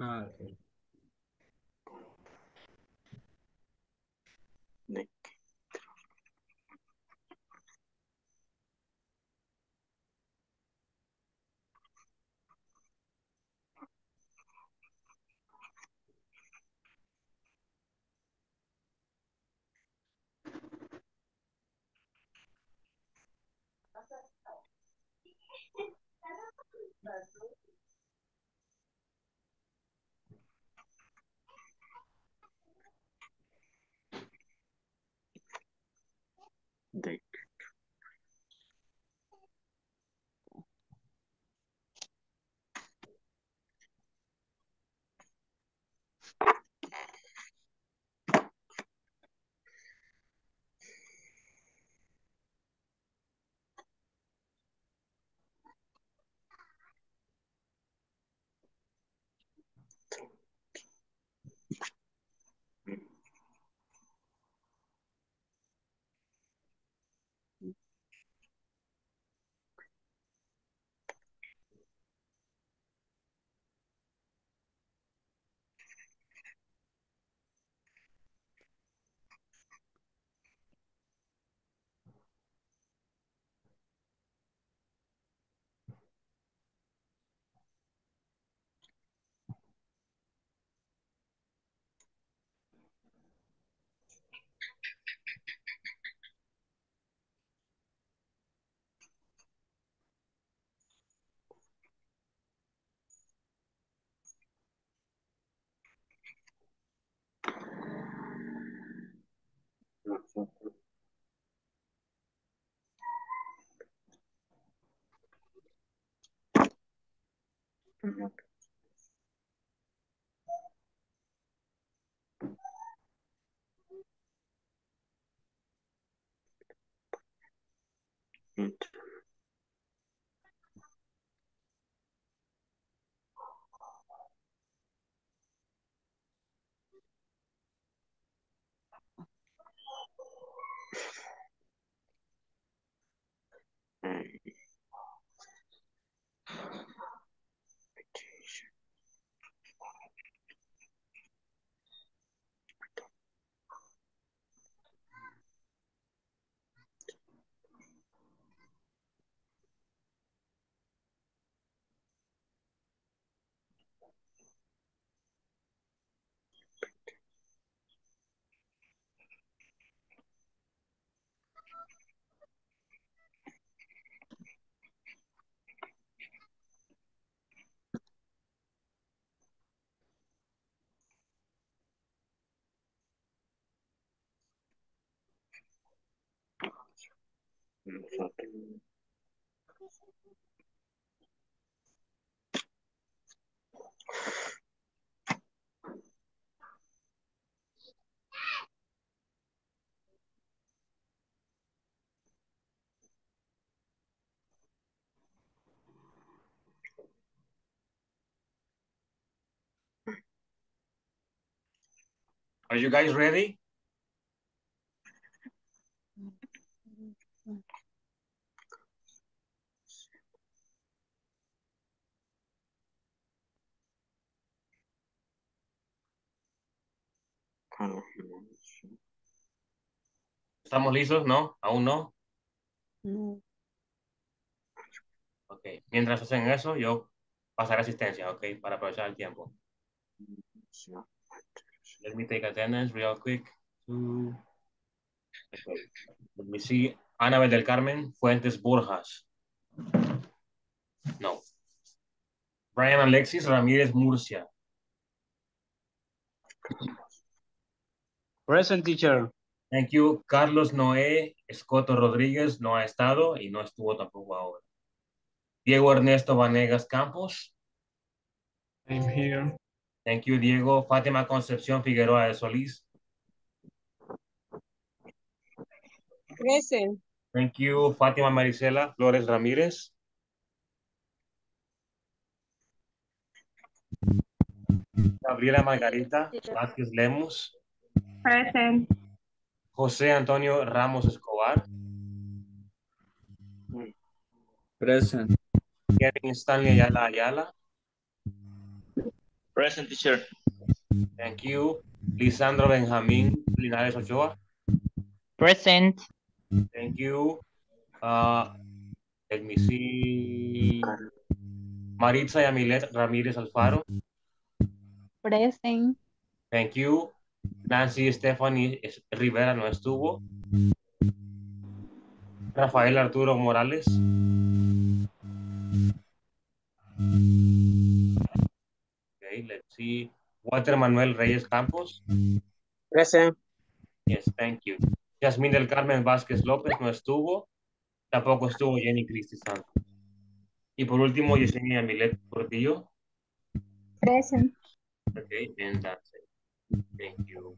Ah. vessel ok. Are you guys ready? ¿Estamos listos? ¿No? ¿Aún no? Ok. Mientras hacen eso, yo pasaré asistencia, ok, para aprovechar el tiempo. Let me take attendance real quick. Okay. Let me see. Anabel del Carmen Fuentes Borjas. No. Brian Alexis Ramírez Murcia. Present teacher. Thank you. Carlos Noé Escoto Rodríguez no ha estado y no estuvo tampoco ahora. Diego Ernesto Vanegas Campos. I'm here. Thank you, Diego. Fátima Concepción Figueroa de Solís. Present. Thank you, Fátima Marisela Flores Ramírez. Gabriela Margarita Vázquez Lemus. Present. José Antonio Ramos Escobar. Present. Kevin Stanley Ayala Ayala. Present teacher. Thank you. Lisandro Benjamín Linares Ochoa. Present. Thank you. Uh, let me see. Maritza Yamilet Ramírez Alfaro. Present. Thank you. Nancy Stephanie Rivera no estuvo. Rafael Arturo Morales. Okay, let's see. Walter Manuel Reyes Campos. Present. Yes, thank you. Yasmín del Carmen Vázquez López no estuvo. Tampoco estuvo Jenny Cristi Santos. Y por último, Yesenia Milet Portillo. Present. Okay, and that's it. Thank you.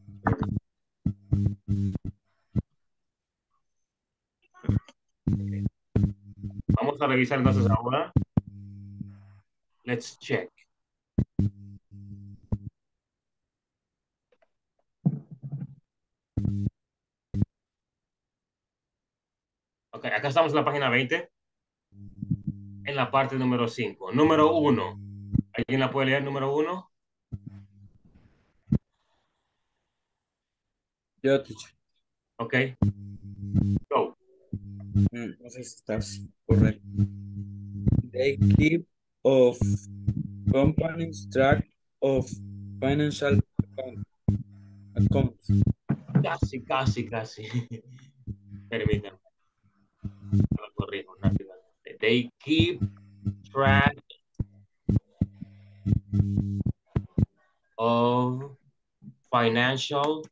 Vamos a revisar entonces ahora. Let's check. Ok, acá estamos en la página 20. En la parte número 5. Número 1. ¿Alguien la puede leer? Número 1. Yo, teacher. Ok. Go. Mm, No sé si estás correcto. They keep of companies track of financial account- accounts. Casi, casi, casi. Permítanme. Lo corrijo rápidamente. They keep track of financial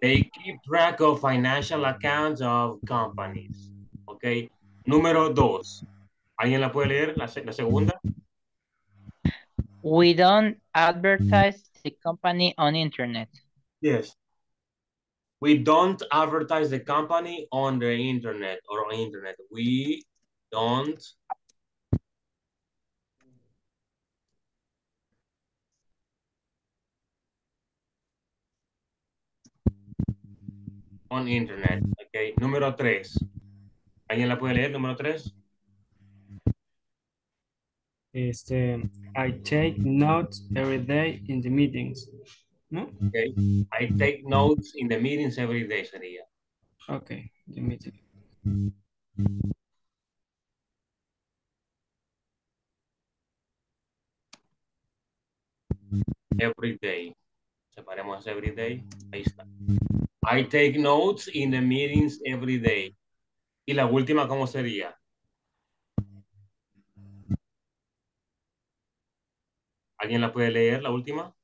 They keep track of financial accounts of companies. Ok. Número dos. ¿Alguien la puede leer? La, la segunda. We don't advertise the company on internet. Yes. We don't advertise the company on the internet or on internet. We don't on internet. Ok. Número tres. ¿Alguien la puede leer? Número tres. Este, I take notes every day in the meetings. ¿No? Okay. I take notes in the meetings every day sería. Okay, the meeting. Every day. Separemos every day. Ahí está. I take notes in the meetings every day. Y la última, ¿cómo sería? ¿Alguien la puede leer, la última?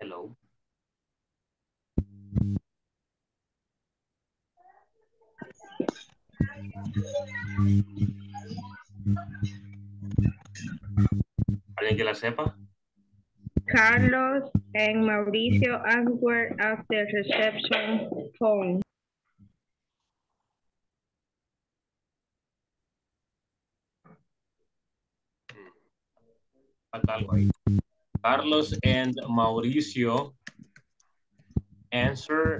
Hello. ¿Alguien que la sepa? Carlos and Mauricio answer after reception phone. Carlos and Mauricio answer,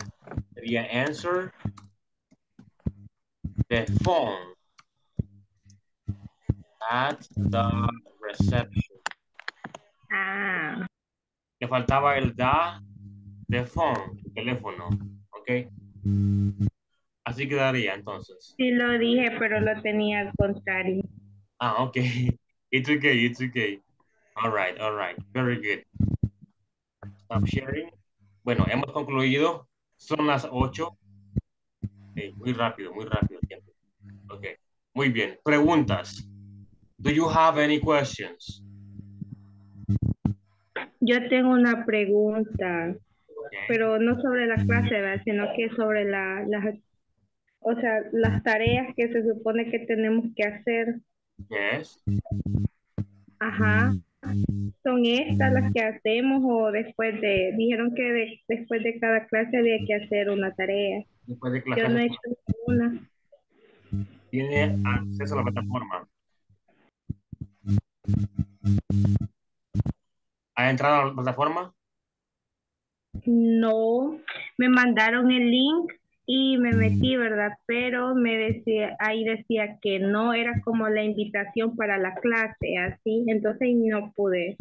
sería answer the phone at the reception. Ah, Le faltaba el da the phone, teléfono, ¿ok? Así quedaría entonces. sí lo dije, pero lo tenía al contrario. Ah, ok. [laughs] It's okay, it's okay. All right, all right. Very good. Stop sharing. Bueno, hemos concluido. Son las 8. Ok, muy rápido, muy rápido. Ok, muy bien. Preguntas. Do you have any questions? Yo tengo una pregunta, pero no sobre la clase, ¿verdad? sino que sobre la, las, o sea, las tareas que se supone que tenemos que hacer. Yes. Ajá. ¿Son estas las que hacemos o después de, dijeron que de- después de cada clase había que hacer una tarea? Después de la Yo no he clase hecho ninguna. tiene acceso a la plataforma. ¿Ha entrado a la plataforma? No, me mandaron el link y me metí, ¿verdad? Pero me decía, ahí decía que no era como la invitación para la clase, así, entonces no pude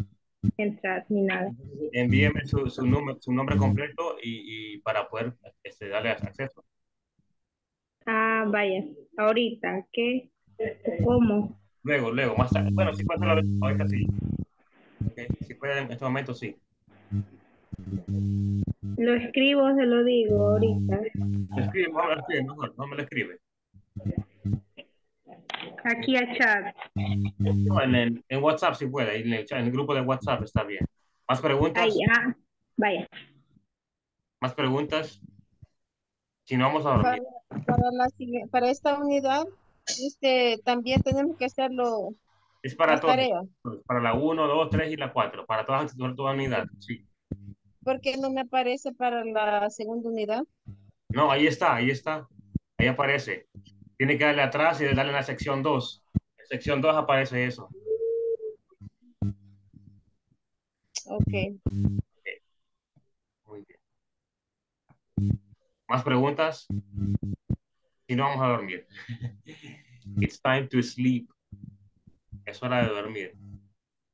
entrar ni nada. Envíeme su, su, número, su nombre completo y, y para poder este, darle acceso. Ah, vaya, ahorita, ¿qué? ¿Cómo? Luego, luego, más tarde. Bueno, si puede hacerlo ahorita sí. Si puede en este momento sí. Lo escribo, se lo digo ahorita. Lo escribe, no, lo escribe, mejor, no me lo escribe. Aquí al chat. No, en, el, en WhatsApp si puede, en el, chat, en el grupo de WhatsApp está bien. ¿Más preguntas? Ahí, ah, vaya. ¿Más preguntas? Si no, vamos a dormir. Para, para, la, para esta unidad, este, también tenemos que hacerlo. Es para todos. Para la 1, 2, 3 y la 4. Para todas las toda unidad, sí. ¿Por qué no me aparece para la segunda unidad? No, ahí está, ahí está. Ahí aparece. Tiene que darle atrás y darle en la sección 2. En sección 2 aparece eso. Ok. okay. Muy bien. ¿Más preguntas? Si no, vamos a dormir. [laughs] It's time to sleep es hora de dormir.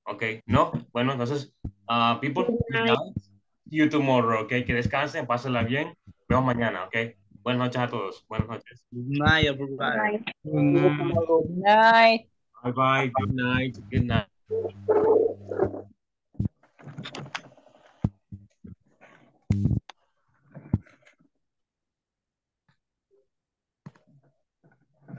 Ok, no, bueno, entonces, uh, people, you tomorrow, ok, que descansen, pásenla bien, vemos mañana, ok. Buenas noches a todos, buenas noches. Good night, everybody. Good night. Night. Bye bye, good night, good night.